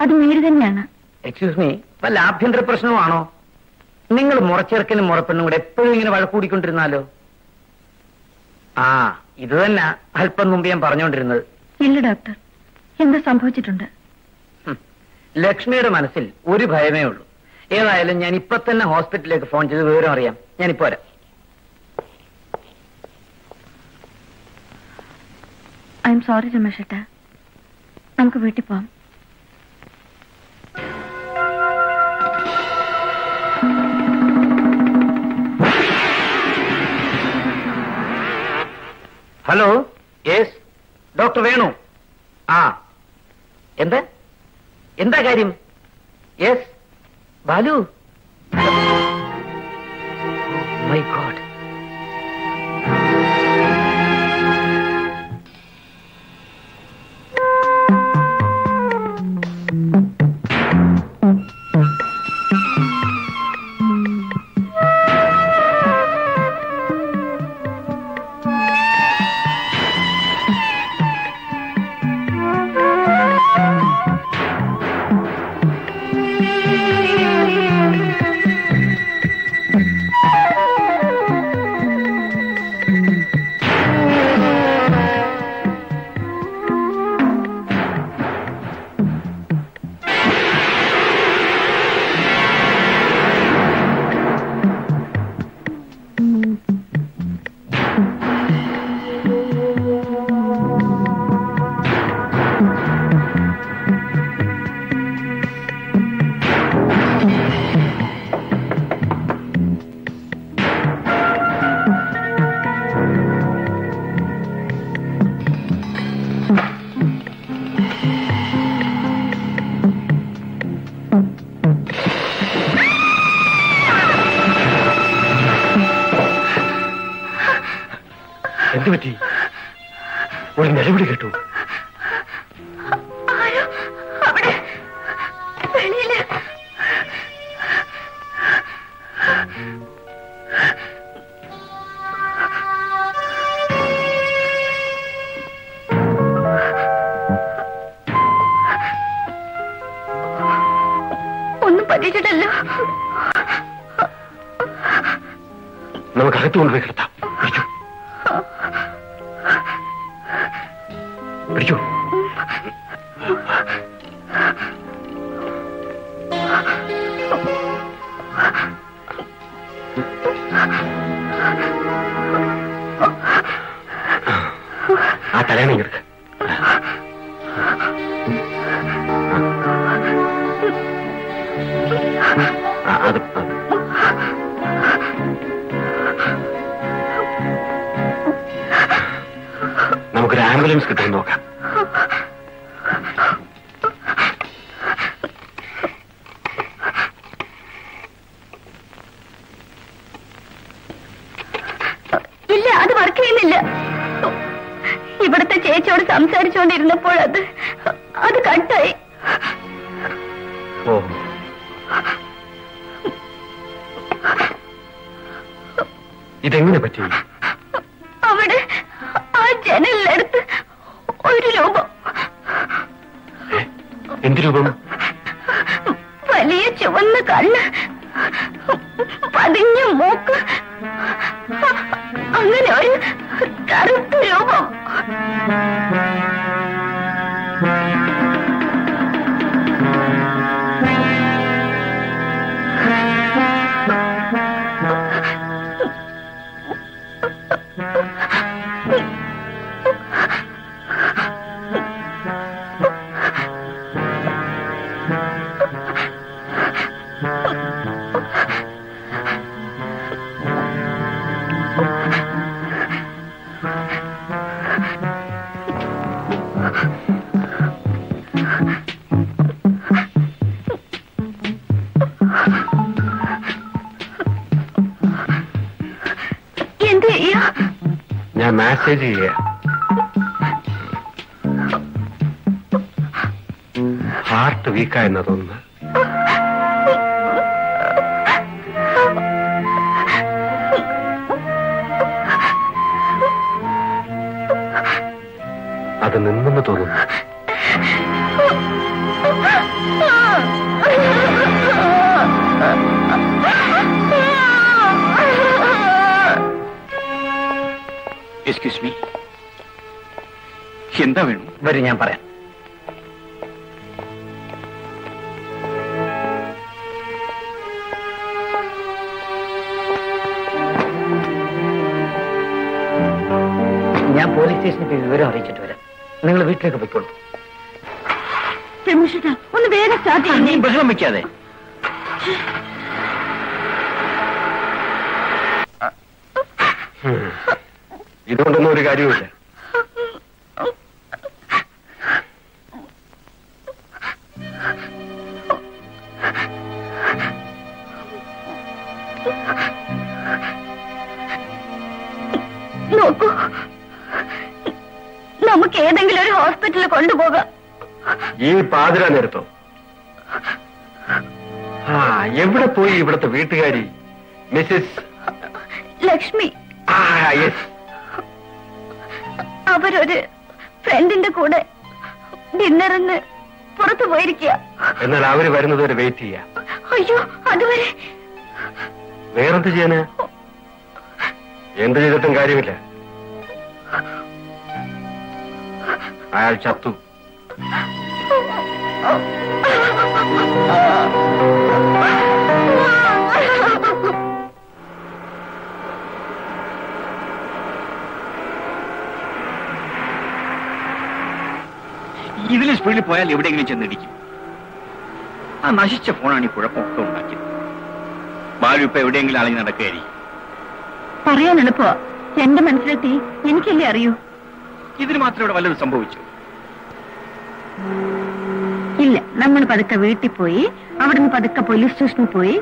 അത് മേരി തന്നെയാണ്. എക്സ്ക്യൂസ് മീ വല്ല ആഭ്യന്തര പ്രശ്നമാണോ നിങ്ങൾ മുറച്ചെറുക്കനും മുറപ്പെണ്ണും കൂടെ എപ്പോഴും ഇങ്ങനെ വഴക്കൂടിക്കൊണ്ടിരുന്നാലോ? ആ ഇത് തന്നെ അല്പം മുമ്പ് ഞാൻ പറഞ്ഞുകൊണ്ടിരുന്നത് ഇല്ല ഡോക്ടർ. എന്താ സംഭവിച്ചിട്ടുണ്ട്? ലക്ഷ്മിയുടെ മനസ്സിൽ ഒരു ഭയമേ ഉള്ളൂ. ഏതായാലും ഞാൻ ഇപ്പൊ തന്നെ ഹോസ്പിറ്റലിലേക്ക് ഫോൺ ചെയ്ത് വിവരം അറിയാം. ഞാനിപ്പോ വരാം. ഐ എം സോറി രമേശേട്ട. നമുക്ക് വീട്ടിൽ പോവാം. ഹലോ? യെസ്. ഡോക്ടർ വേണു. ആ. എന്താ? എന്താ കാര്യം? യെസ്. ബാലു. My God. ഒരു നിലവിളി കേട്ടു. നമുക്ക് അകത്തുകൊണ്ടുപോയി കിടത്താം. ചെയ്യുക ഹാർട്ട് വീക്കായെന്നാ എന്താ വേണം? വരും ഞാൻ പറയാം. ഞാൻ പോലീസ് സ്റ്റേഷനിൽ പോയി വിവരം അറിയിച്ചിട്ട് വരാം. നിങ്ങൾ വീട്ടിലേക്ക് പോയിക്കോളൂ. ഒന്ന് വേഗം സ്റ്റാർട്ട് നീ ബഹളം വെക്കാതെ. ഇതുകൊണ്ടൊന്നും ഒരു കാര്യവുമില്ല. ഈ പാതിര നേരത്തോ? ആ എവിടെ പോയി ഇവിടുത്തെ വീട്ടുകാരി? മിസ്സിസ്? ലക്ഷ്മി. അവരൊരു ഫ്രണ്ടിന്റെ കൂടെ ഡിന്നറിന് പുറത്തു പോയിരിക്കുക എന്നാൽ അവർ വരുന്നത് വരെ വെയിറ്റ് ചെയ്യാം. അയ്യോ അതുവരെ. വേറെന്ത് ചെയ്യാന്? എന്ത് ചെയ്തിട്ടും കാര്യമില്ല. അയാൾ ചത്തു. സ്പീഡിൽ പോയാൽ എവിടെയെങ്കിലും ചെന്നിടിക്കും ആ നശിച്ച ഫോണാണ് ഈ കുഴപ്പമൊക്കെ ഉണ്ടാക്കിയത്. ബാലു ഇപ്പൊ എവിടെയെങ്കിലും അളഞ്ഞ് നടക്കുകയായിരിക്കും. പറയാൻ എളുപ്പമാ. എന്റെ മനസ്സിലെത്തി എനിക്കല്ലേ അറിയൂ? ഇതിന് മാത്രം ഇവിടെ വല്ലതും സംഭവിച്ചു? ഇല്ല നമ്മൾ പതുക്കെ വീട്ടിൽ പോയി അവിടുന്ന് പതുക്കെ പോലീസ് സ്റ്റേഷനിൽ പോയി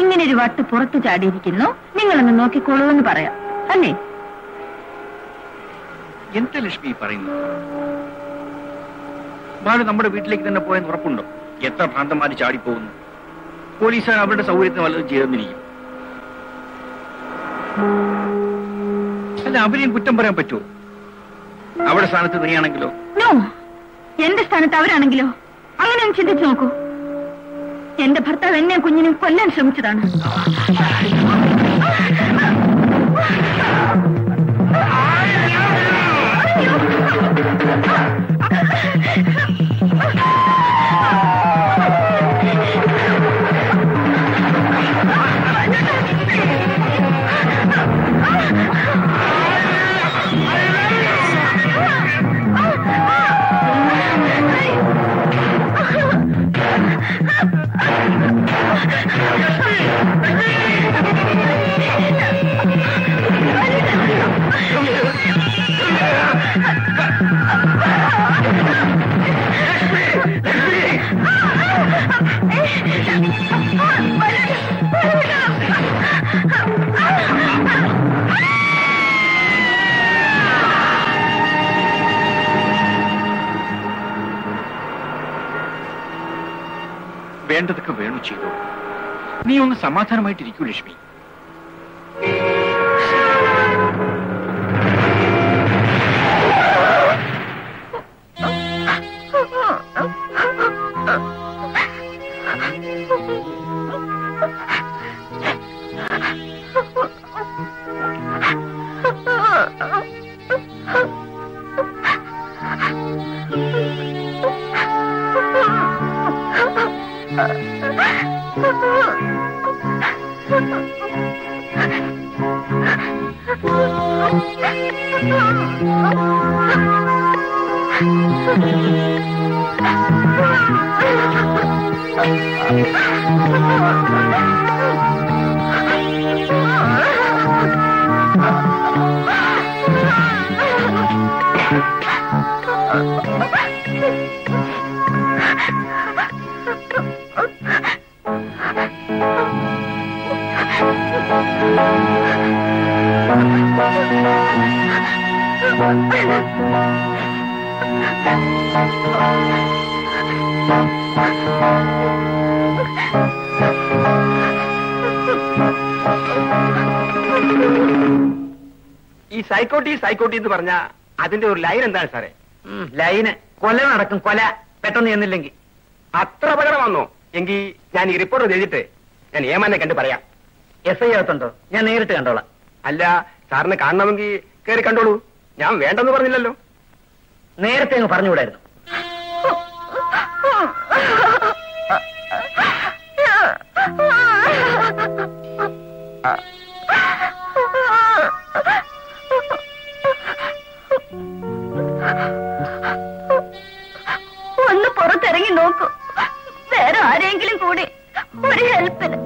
ഇങ്ങനെ ഒരു വട്ട് പുറത്തു ചാടിയിരിക്കുന്നു. നിങ്ങളൊന്ന് നോക്കിക്കോളൂ എന്ന് പറയാം. അല്ലേ? എന്താ ലക്ഷ്മി ഈ പറയുന്നത്? ബാലു നമ്മുടെ വീട്ടിലേക്ക് തന്നെ പോയെന്ന് ഉറപ്പുണ്ടോ? എത്ര ഭ്രാന്തന്മാർ ചാടിപ്പോകുന്നു? പോലീസുകാർ അവരുടെ സൗകര്യത്തിന് വല്ലതും ചെയ്തെന്നിരിക്കും. അല്ല അവരെയും കുറ്റം പറയാൻ പറ്റുമോ? അവിടെ സ്ഥാനത്ത് നീയാണെങ്കിലോ എന്റെ സ്ഥാനത്ത് അവരാണെങ്കിലോ? അങ്ങനെ ചിന്തിച്ചു നോക്കൂ. എന്റെ ഭർത്താവ് എന്നെ കുഞ്ഞിനെ കൊല്ലാൻ ശ്രമിച്ചതാണ്. വേണ്ടതൊക്കെ വേണു ചെയ്തു. നീ ഒന്ന് സമാധാനമായിട്ടിരിക്കൂ ലക്ഷ്മി. സൈക്കോട്ടി എന്ന് പറഞ്ഞ അതിന്റെ ഒരു ലൈൻ എന്താണ് സാറേ? ലൈന് കൊല നടക്കും കൊല പെട്ടെന്ന് ചെന്നില്ലെങ്കിൽ അത്ര അപകടം വന്നോ എങ്കിൽ ഞാൻ ഈ റിപ്പോർട്ട് എഴുതിയിട്ട് ഞാൻ ഏമാനെ കണ്ട് പറയാം. എസ് ഐ അകത്തുണ്ടോ ഞാൻ നേരിട്ട് കണ്ടോളാം. അല്ല സാറിന് കാണണമെങ്കിൽ കയറി കണ്ടോളൂ. ഞാൻ വേണ്ടെന്ന് പറഞ്ഞില്ലല്ലോ. നേരത്തെ അങ്ങ് പറഞ്ഞുകൂടായിരുന്നു ഒന്ന് ആരെങ്കിലും കൂടി ഒരു ഹെൽപ്പിന്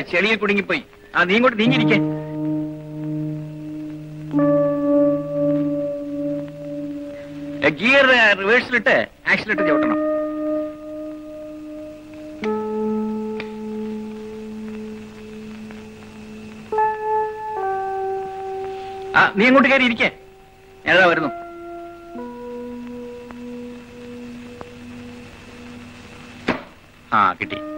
ചെളിയിൽ കുടുങ്ങിപ്പോയി. ആ നീ ഇങ്ങോട്ട് നീങ്ങിരിക്കേ ഗിയർ റിവേഴ്സിലിട്ട് ആക്സിലിട്ട് ചവിട്ടണം. ആ നീ അങ്ങോട്ട് കയറി ഇരിക്കേ. ഏതാ വരുന്നു. ആ കിട്ടി.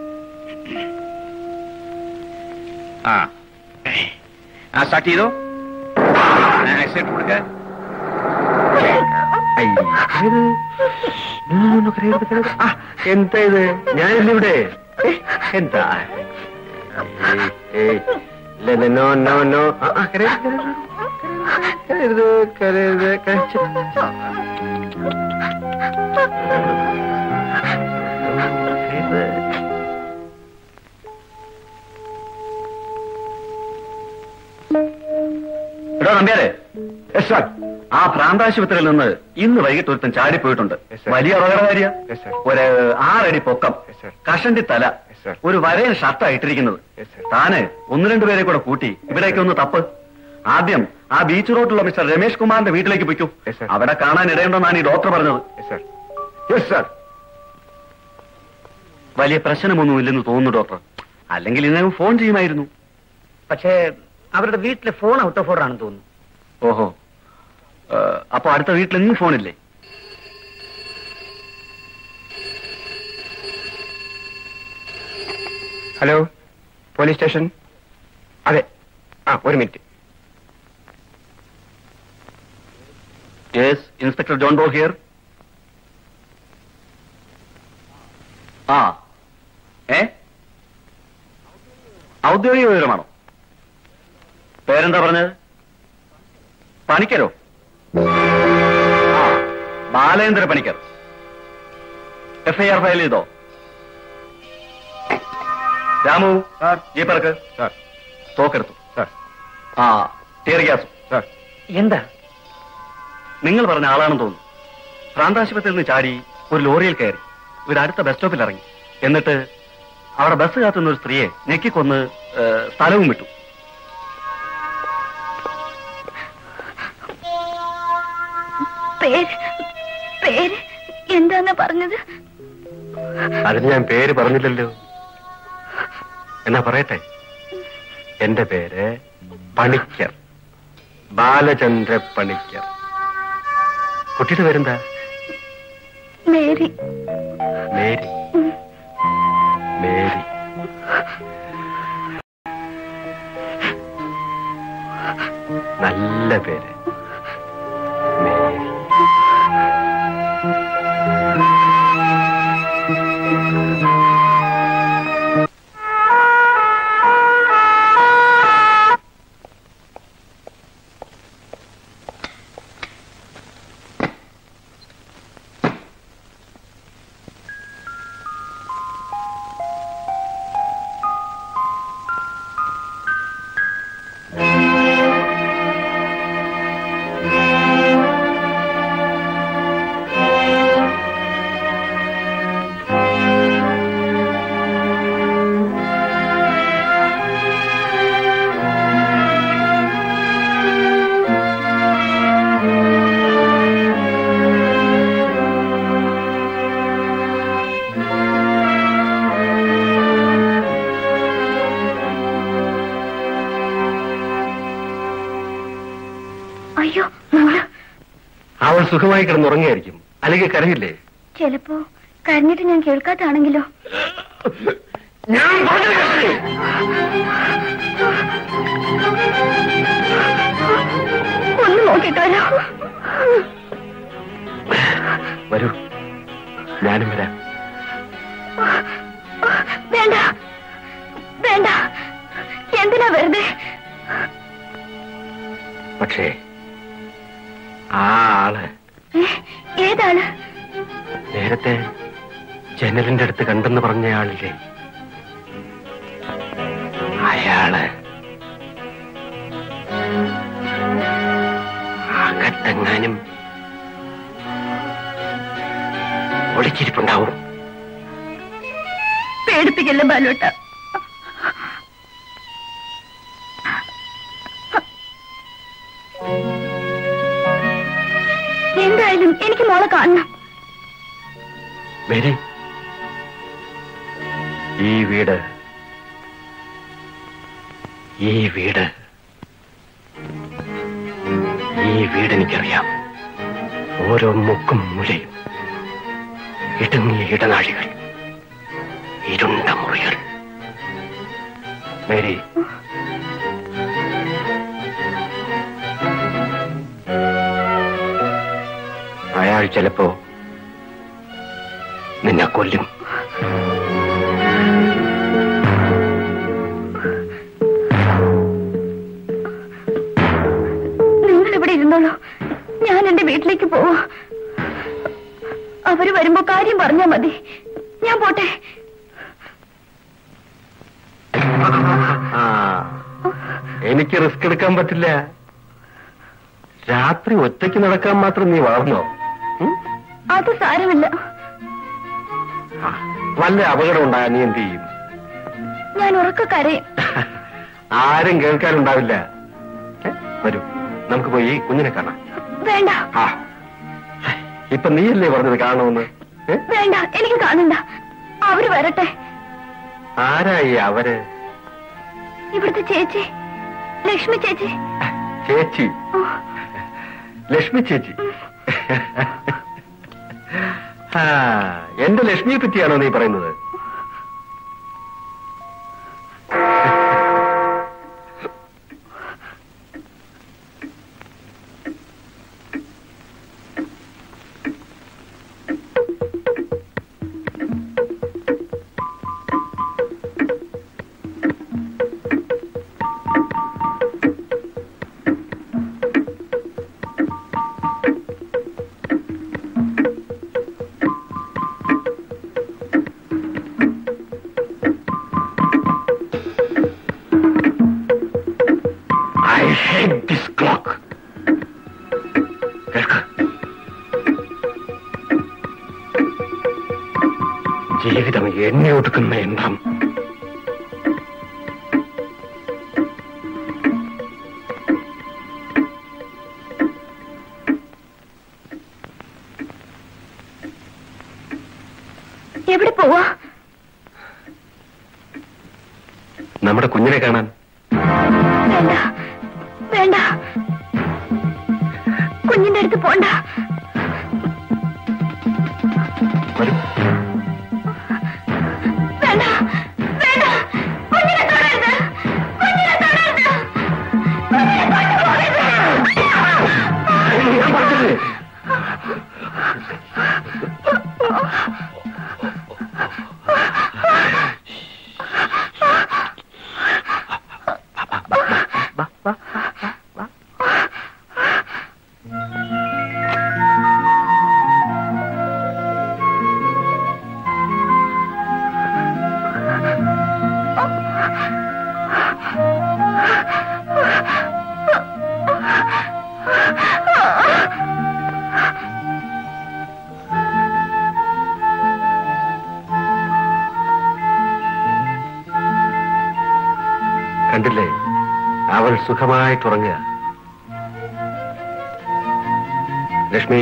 ആ ആ സ്റ്റാർട്ട് ചെയ്തോ ആക്സിഡന്റ് കൊടുക്ക എന്താ ഇത് ഞാനില്ലിവിടെ എന്താ നോ നോ നോ കരയരുത് കരയരുത് കഴിച്ചു എടോ ആ ഭ്രാന്താശുപത്രിയിൽ നിന്ന് ഇന്ന് വൈകിട്ട് ഒരുത്തൻ ചാടിപ്പോയിട്ടുണ്ട് പോയിട്ടുണ്ട്. വലിയ അപകടകാരിയ. ഒരു ആറടി പൊക്കം കഷണ്ടി തല ഒരു വരയൻ ഷർട്ടാ ഇട്ടിരിക്കുന്നത്. താന് ഒന്ന് രണ്ടു പേരെ കൂടെ കൂട്ടി ഇവിടേക്ക് ഒന്ന് തപ്പ്. ആദ്യം ആ ബീച്ച് റോഡിലുള്ള മിസ്റ്റർ രമേഷ് കുമാറിന്റെ വീട്ടിലേക്ക് പൊയ്ക്കൂ. അവിടെ കാണാൻ ഇടയുണ്ടെന്നാണ് ഈ ഡോക്ടർ പറഞ്ഞത്. വലിയ പ്രശ്നമൊന്നും ഇല്ലെന്ന് പ്രശ്നമൊന്നുമില്ലെന്ന് തോന്നുന്നു ഡോക്ടർ. അല്ലെങ്കിൽ ഇന്നലെ ഫോൺ ചെയ്യുമായിരുന്നു. പക്ഷേ അവരുടെ വീട്ടിലെ ഫോൺ ഔട്ട് ഓഫ് ഓർഡർ ആണെന്ന് തോന്നുന്നു. ഓഹോ. അപ്പൊ അടുത്ത വീട്ടിൽ എങ്ങും ഫോണില്ലേ? Hello police station? അതെ. ആ ഒരു minute. Yes inspector John Doe here ആ. ഏ? ഔദ്യോഗിക വിവരമാണോ? പേരെന്താ പറഞ്ഞത്? പണിക്കരോ? ബാലേന്ദ്ര പണിക്കർ. എഫ്ഐആർ ഫയൽ ചെയ്തോ? രാമു ജീപ്പർക്ക് തോക്കെടുത്തു ആ ഗ്യാസും എന്താ? നിങ്ങൾ പറഞ്ഞ ആളാണെന്ന് തോന്നുന്നു. പ്രാന്താശുപത്രിയിൽ നിന്ന് ചാടി ഒരു ലോറിയിൽ കയറി. ഒരു അടുത്ത ബസ് സ്റ്റോപ്പിൽ ഇറങ്ങി. എന്നിട്ട് അവിടെ ബസ് കാത്തുന്ന ഒരു സ്ത്രീയെ ഞെക്കിക്കൊന്ന് സ്ഥലവും വിട്ടു. പേര് പേര് എന്താന്നാ പറഞ്ഞത്? അതിന് ഞാൻ പേര് പറഞ്ഞില്ലല്ലോ. എന്നാ പറയട്ടെ? എന്റെ പേര് പണിക്കർ ബാലചന്ദ്ര പണിക്കർ. കുട്ടിയുടെ പേരെന്താ? മേരി. മേരി. സുഖമായി കിടന്നുറങ്ങിയായിരിക്കും. അല്ലെങ്കിൽ കരഞ്ഞില്ലേ? ചിലപ്പോ കരഞ്ഞിട്ട് ഞാൻ കേൾക്കാത്താണെങ്കിലോ? കണ്ടെന്ന് എനിക്ക് റിസ്ക് എടുക്കാൻ പറ്റില്ല. രാത്രി ഒറ്റയ്ക്ക് നടക്കാൻ മാത്രം നീ വളർന്നോ? അത് സാരമില്ല. വല്ല അപകടം ഉണ്ടായ നീ എന്ത് ചെയ്യും? ഞാൻ ഉറക്ക കരയും. ആരും കേൾക്കാനുണ്ടാവില്ല. വരൂ നമുക്ക് പോയി കുഞ്ഞിനെ കാണാം. വേണ്ട. ഇപ്പൊ നീയല്ലേ പറഞ്ഞത് കാണുമെന്ന്? വേണ്ട എനിക്ക് കാണണ്ട. അവർ വരട്ടെ. ആരായി അവർ? ഇവിടുത്തെ ചേച്ചി. ലക്ഷ്മി ചേച്ചി. ചേച്ചി. ലക്ഷ്മി ചേച്ചി. എന്റെ ലക്ഷ്മിയെ പറ്റിയാണോ നീ പറയുന്നത്? ജീവിതം എണ്ണി ഒടുക്കുന്ന യന്ത്രം അവൾ സുഖമായിട്ടുറങ്ങുക ലക്ഷ്മി.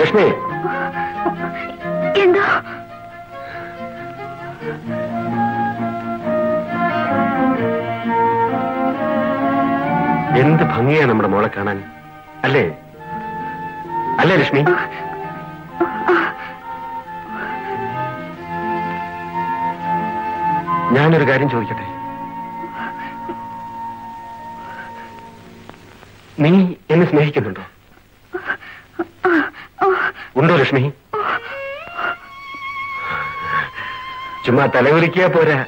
ലക്ഷ്മി. എന്തോ? എന്ത് ഭംഗിയാ നമ്മുടെ മോളെ കാണാൻ. അല്ലേ? അല്ലേ ലക്ഷ്മി? ഞാനൊരു കാര്യം ചോദിക്കട്ടെ? നീ എന്നെ സ്നേഹിക്കുന്നുണ്ടോ? ഉണ്ടോ ലക്ഷ്മി? ചുമ്മാ തലകുലിക്കാ പോരാ.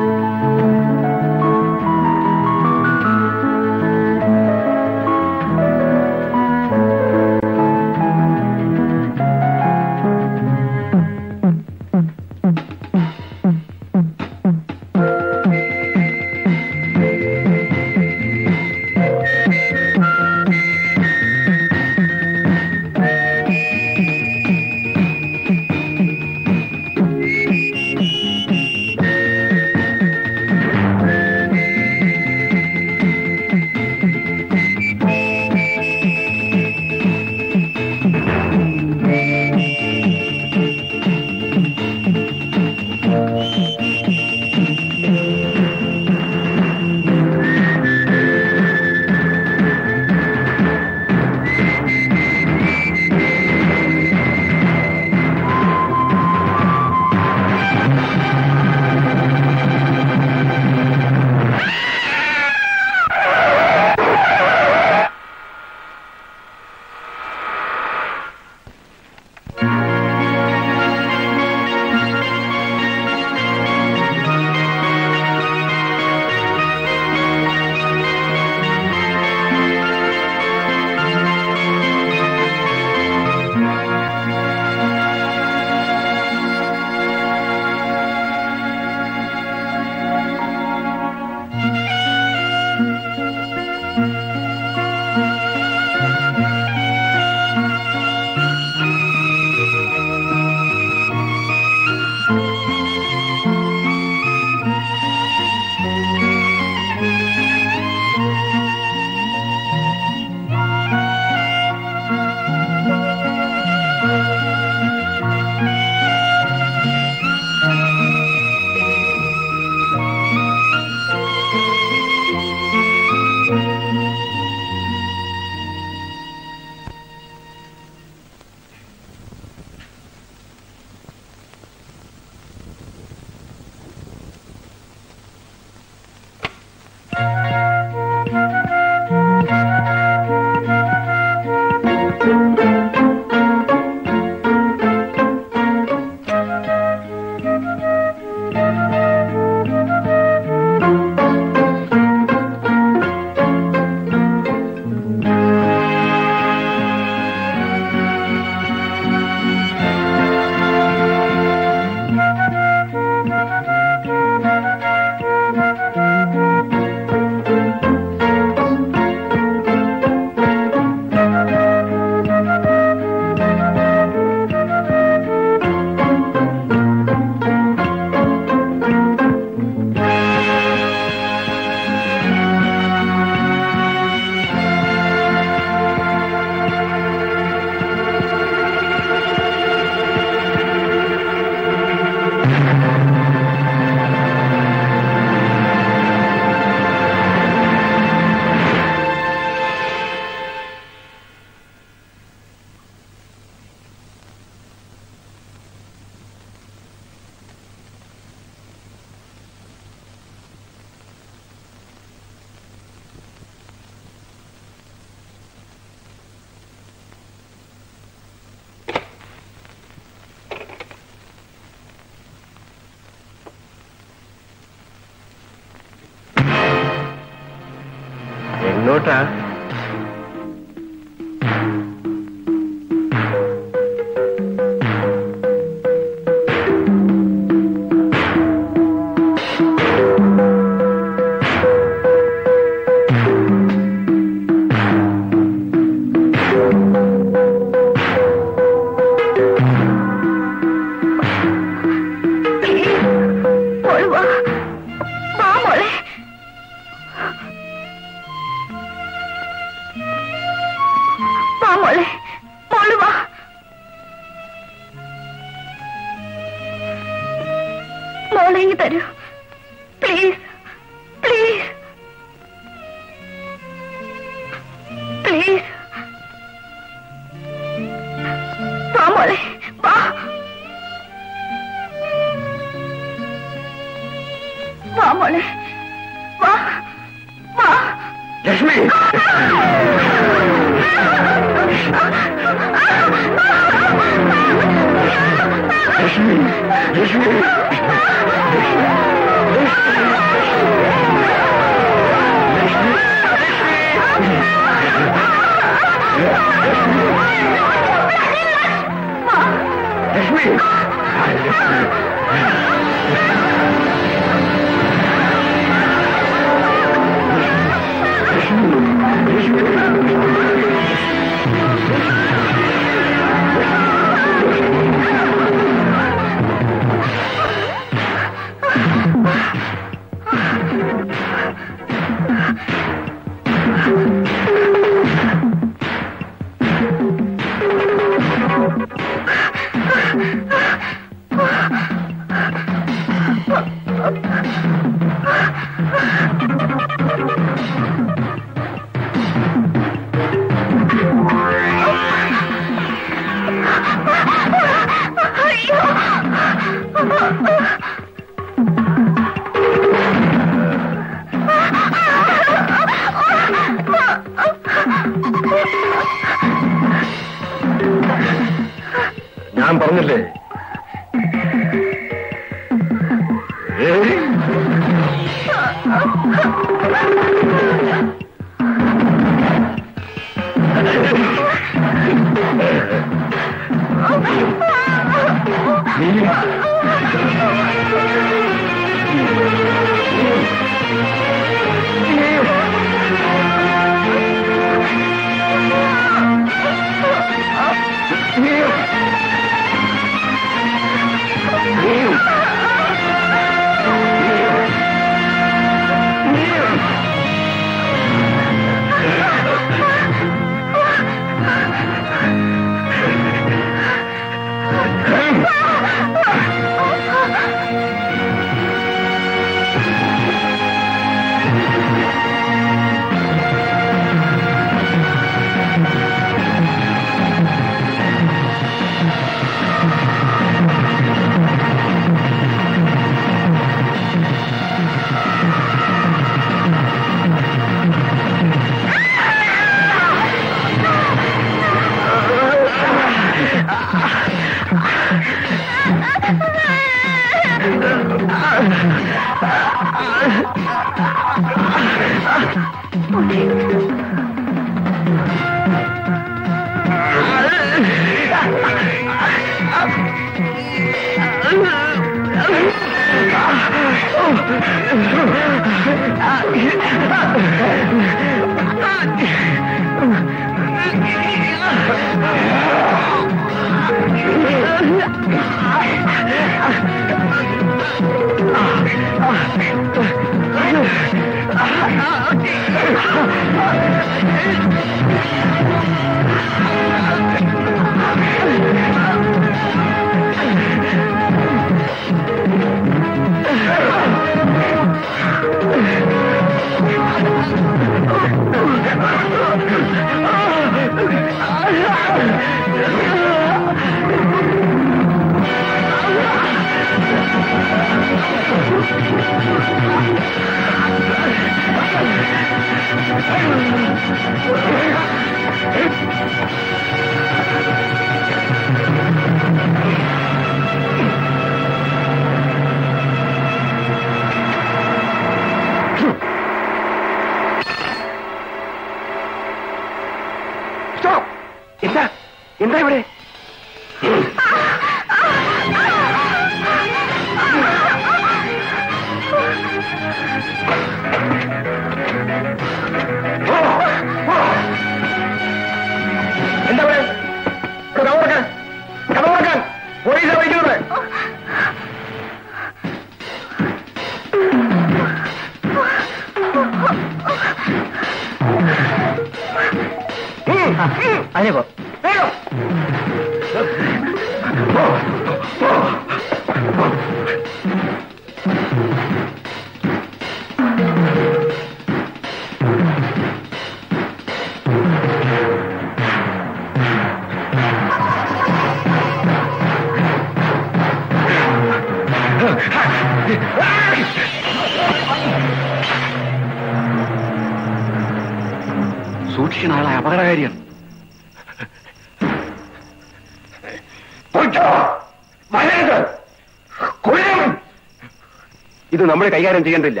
ഇത് നമ്മൾ കൈകാര്യം ചെയ്യേണ്ടില്ല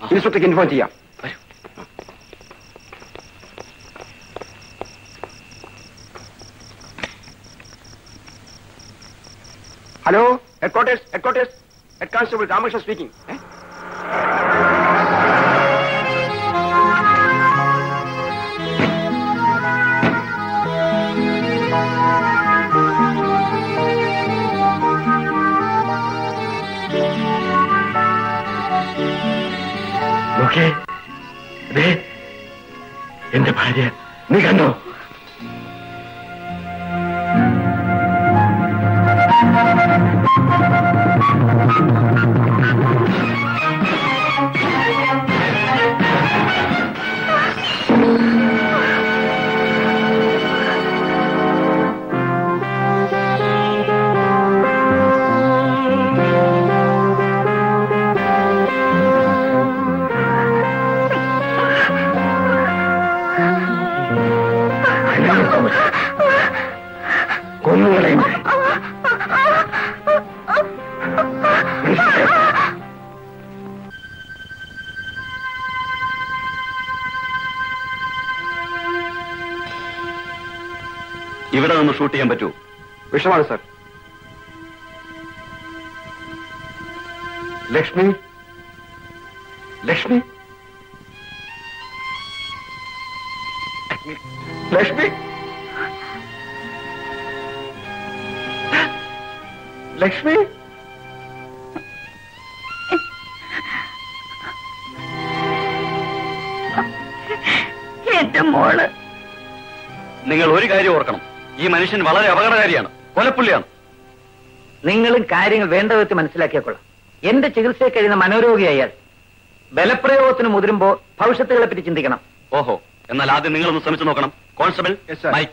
ഇൻസ്പെക്ടർക്ക് ഇൻഫോം ചെയ്യാം. Hello headquarters headquarters head constable Ramakrishnan speaking shoot ചെയ്യാൻ പറ്റൂ. വിഷമാണ് സർ. ലക്ഷ്മി? ലക്ഷ്മി? ലക്ഷ്മി? ലക്ഷ്മി? എന്റെ മോൾ. നിങ്ങൾ ഒരു കാര്യം ഓർക്കണം. ഈ മനുഷ്യൻ വളരെ അപകടകാരിയാണ് കൊലപ്പുള്ളിയാണ് നിങ്ങളും കാര്യങ്ങൾ വേണ്ട വിധത്തിൽ മനസ്സിലാക്കിയേക്കൊള്ളാം എന്റെ ചികിത്സയെ കഴിയുന്ന മനോരോഗിയായാൽ ബലപ്രയോഗത്തിന് മുതിരുമ്പോ ഭവിഷ്യത്തുകളെ പറ്റി ചിന്തിക്കണം. ഓഹോ എന്നാൽ ആദ്യം നിങ്ങളൊന്ന് ശ്രമിച്ചു നോക്കണം. കോൺസ്റ്റബിൾ. മൈക്ക്.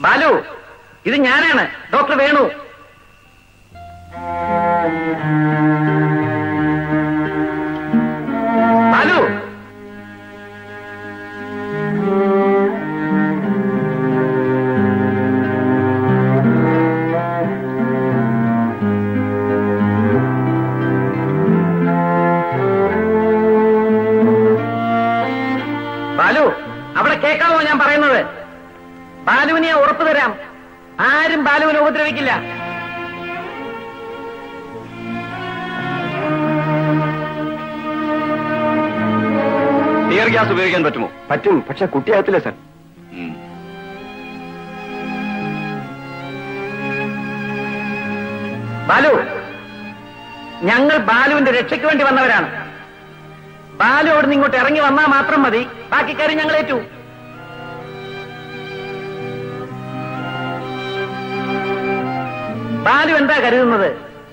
ബാലു ഇത് ഞാനാണ്. ഡോക്ടർ വേണു. കേൾക്കാമോ ഞാൻ പറയുന്നത്? ബാലുവിനെ ഉറപ്പു തരാം. ആരും ബാലുവിനെ ഉപദ്രവിക്കില്ല. ടിയർ ഗ്യാസ് ഉപയോഗിക്കാൻ പറ്റുമോ? പറ്റും പക്ഷെ കുട്ടിയാകത്തില്ല സർ. ബാലു ഞങ്ങൾ ബാലുവിന്റെ രക്ഷയ്ക്ക് വേണ്ടി വന്നവരാണ്. ബാലു അവിടുന്ന് ഇങ്ങോട്ട് ഇറങ്ങി വന്നാൽ മാത്രം മതി. ബാക്കി കാര്യം ഞങ്ങൾ ഏറ്റു. ബാലു എന്താ കരുതുന്നത്?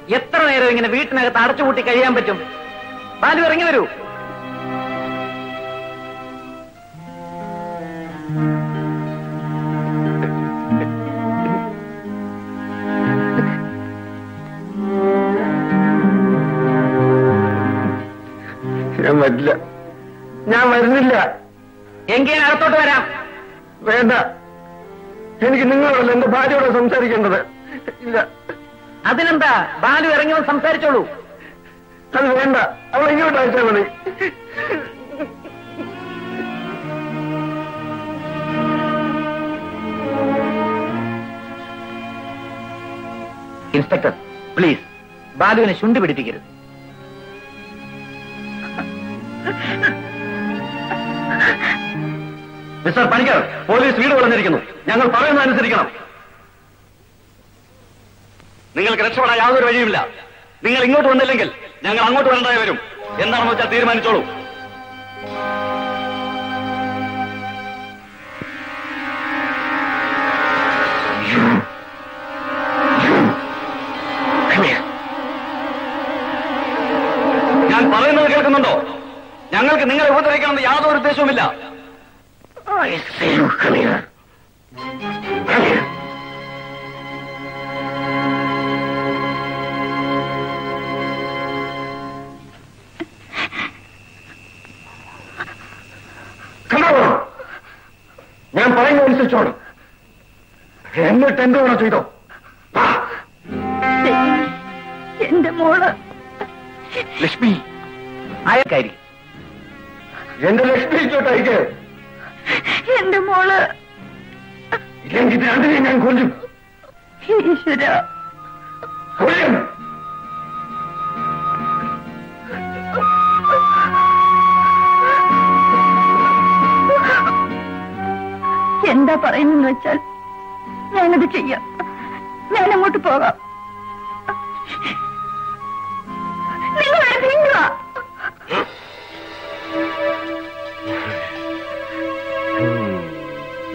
എത്ര നേരം ഇങ്ങനെ വീട്ടിനകത്ത് അടച്ചുപൂട്ടി കഴിയാൻ പറ്റും? ബാലു ഇറങ്ങി വരൂ. ഞാൻ വരില്ല. ഞാൻ വരുന്നില്ല. എങ്കിൽ ഞാൻ അകത്തോട്ട് വരാം. വേണ്ട. എനിക്ക് നിങ്ങളോടല്ല എന്റെ ഭാര്യയോട് സംസാരിക്കേണ്ടത്. ഇല്ല. അതിനെന്താ ബാലു ഇറങ്ങി വന്ന് സംസാരിച്ചോളൂ? അത് വേണ്ട. അവൾ ഇങ്ങോട്ട് അയച്ചാൽ മതി. ഇൻസ്പെക്ടർ പ്ലീസ് ബാലുവിനെ ശുണ്ടി പിടിപ്പിക്കരുത്. മിസ്റ്റർ പണിക്കർ പോലീസ് വീട് വളഞ്ഞിരിക്കുന്നു. ഞങ്ങൾ പറയുന്നത് അനുസരിക്കണം നിങ്ങൾക്ക് രക്ഷപ്പെടാൻ യാതൊരു വഴിയുമില്ല. നിങ്ങൾ ഇങ്ങോട്ട് വന്നില്ലെങ്കിൽ ഞങ്ങൾ അങ്ങോട്ട് വരേണ്ടതായി വരും. എന്താണെന്ന് വെച്ചാൽ തീരുമാനിച്ചോളൂ. ഞാൻ പറയുന്നത് കേൾക്കുന്നുണ്ടോ? ഞങ്ങൾക്ക് നിങ്ങളെ ഉപദ്രവിക്കണമെന്ന് യാതൊരു ഉദ്ദേശവുമില്ല. ഞാൻ പറയുന്ന അനുസരിച്ചോണം എന്നിട്ട് എന്ത് വേണോ ചെയ്തോ? എന്റെ മോൾ. ലക്ഷ്മി. ആയക്കാരി എന്റെ ലക്ഷ്മി ചോട്ടായിക്ക് എന്റെ മോൾ. ഇല്ലെങ്കിൽ രണ്ടിനെ ഞാൻ കൊല്ലും. ഈശ്വര. എന്താ പറയുന്നെന്ന് വെച്ചാൽ ഞാനത് ചെയ്യാം. ഞാൻ അങ്ങോട്ട് പോകാം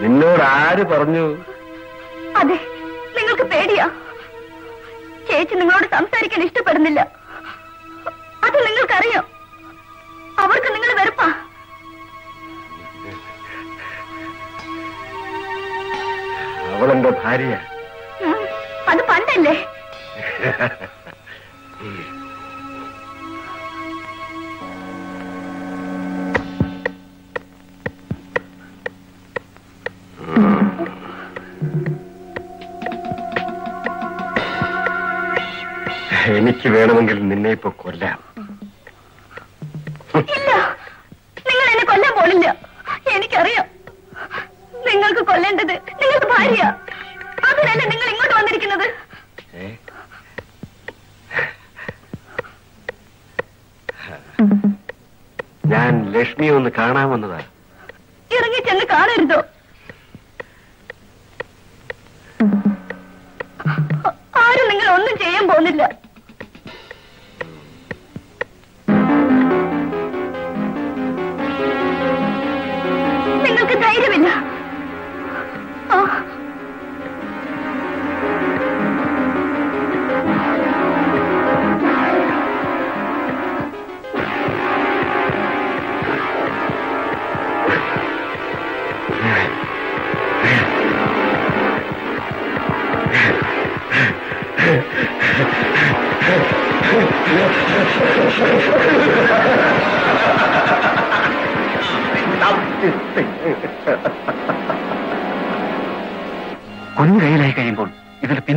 നിന്നോട് ആര് പറഞ്ഞു? അതെ നിങ്ങൾക്ക് പേടിയാ. ചേച്ചി നിങ്ങളോട് സംസാരിക്കാൻ ഇഷ്ടപ്പെടുന്നില്ല. ഭാര്യ. അത് പണ്ടല്ലേ? എനിക്ക് വേണമെങ്കിൽ നിന്നെ ഇപ്പൊ കൊല്ലാം. ലക്ഷ്മിയെ ഒന്ന് കാണാൻ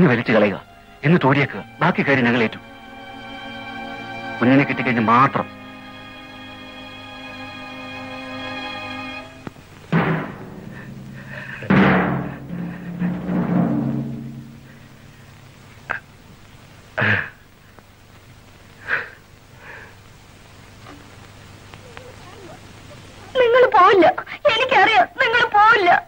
ഇതിൽ വലിച്ചു കളയുക. എന്ന് തോടിയേക്കുക ബാക്കി കാര്യം ഞങ്ങൾ ഏറ്റു. കുഞ്ഞിനെ കിട്ടിക്കഴിഞ്ഞ് മാത്രം. നിങ്ങൾ പോവില്ല. എനിക്കറിയാം നിങ്ങൾ പോവില്ല.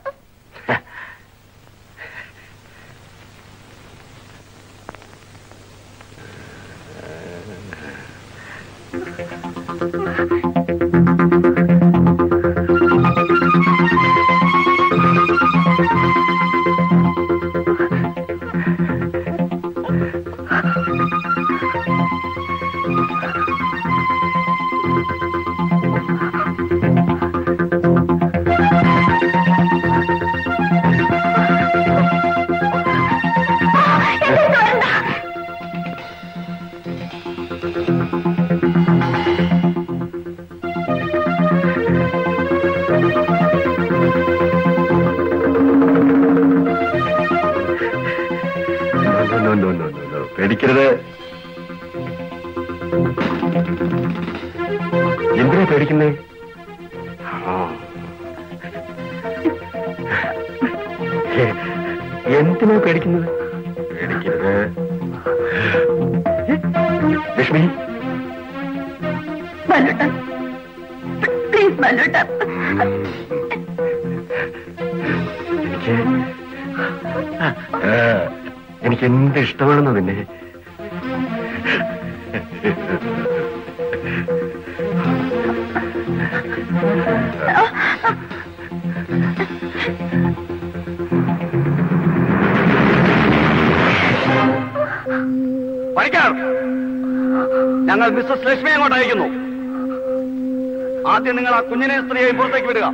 ആദ്യം നിങ്ങൾ ആ കുഞ്ഞിനെ സ്ത്രീയെ പുറത്തേക്ക് വിടുക.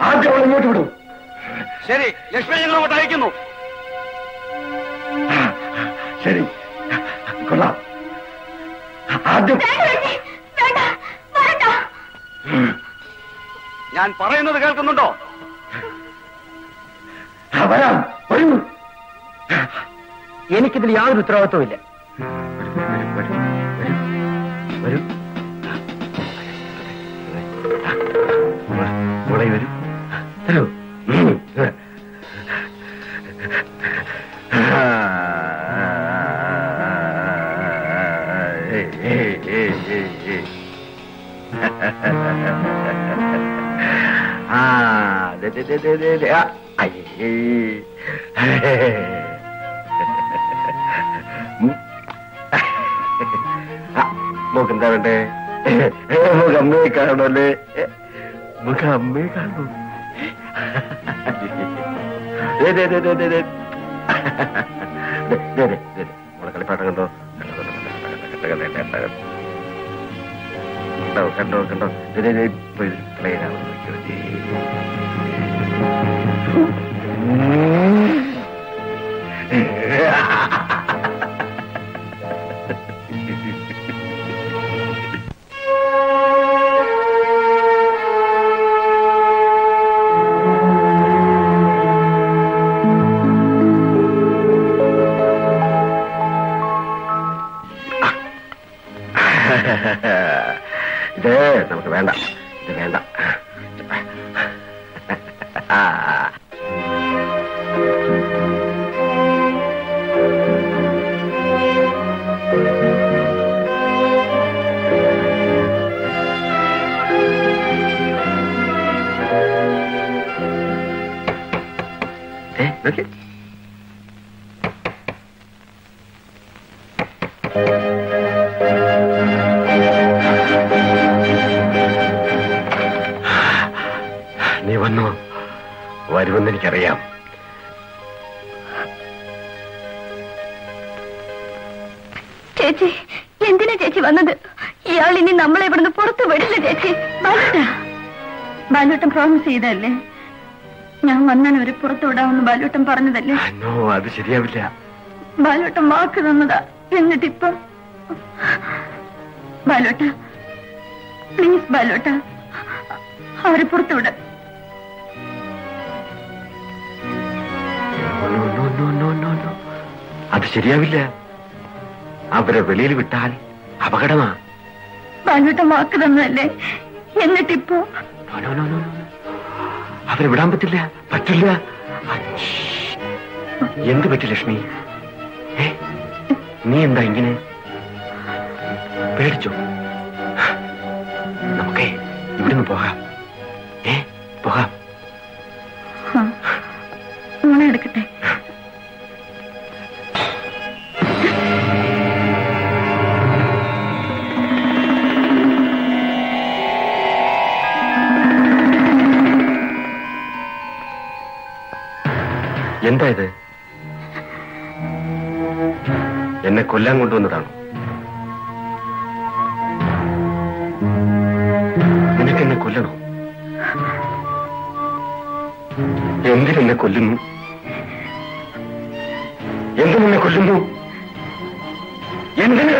ആദ്യം അവൾ ഇങ്ങോട്ട് വിടും. ശരി ലക്ഷ്മി ഞങ്ങൾ അങ്ങോട്ട് അയക്കുന്നു. ശരി. കൊള്ളാം. ആദ്യം ഞാൻ പറയുന്നത് കേൾക്കുന്നുണ്ടോ? വരാം. വരൂ. എനിക്കിതിൽ യാതൊരു ഉത്തരവാദിത്വവും കളിപ്പാട്ടം കണ്ടോ? കണ്ടോ, കണ്ടോ, കണ്ടോ, കണ്ടോ, കണ്ടോ, കണ്ടോ, ചെയ്തല്ലേ ഞാൻ വന്നാൽ ഒരു പുറത്തു വിടാമെന്ന് ബാലോട്ടൻ പറഞ്ഞതല്ലേ? നോ അത് ശരിയാവില്ല. ബാലോട്ടം വാക്ക് തന്നതാ. എന്നിട്ടിപ്പം? ബാലോട്ട പ്ലീസ് ബാലോട്ട അവരെ പുറത്തു വിട. No, no, no, no, no, no. അത് ശരിയാവില്ല. അവരെ വെളിയിൽ വിട്ടാൽ അപകടമാ. ബാലോട്ടം വാക്ക് തന്നതല്ലേ? എന്നിട്ടിപ്പോ? നോ നോ no, അവരെ വിടാൻ പറ്റില്ല. പറ്റില്ല. എന്ത് പറ്റി ലക്ഷ്മി? നീ എന്താ ഇങ്ങനെ? പേടിച്ചോ? കൊല്ലാൻ കൊണ്ടുവന്നതാണോ. നിനക്കെന്നെ കൊല്ലണോ? എന്തിനെന്നെ കൊല്ലുന്നു? എന്തിനെന്നെ കൊല്ലുന്നു? എന്തിന്!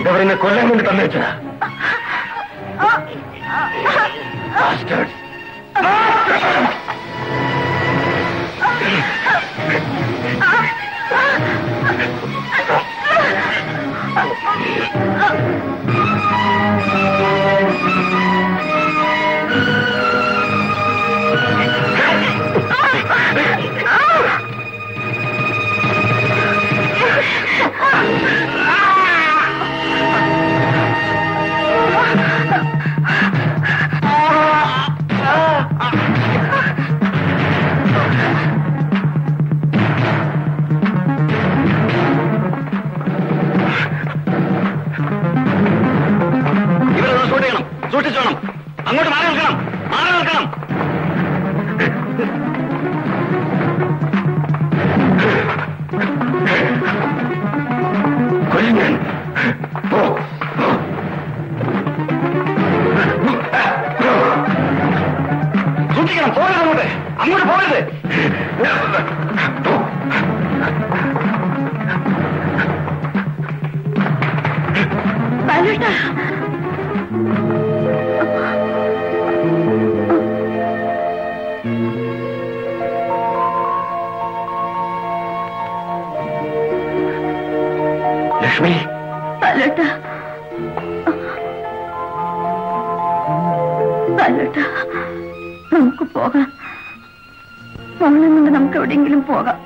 ഇതവരെന്നെ കൊല്ലാൻ വേണ്ടി തന്നേച്ചാ നമുക്ക്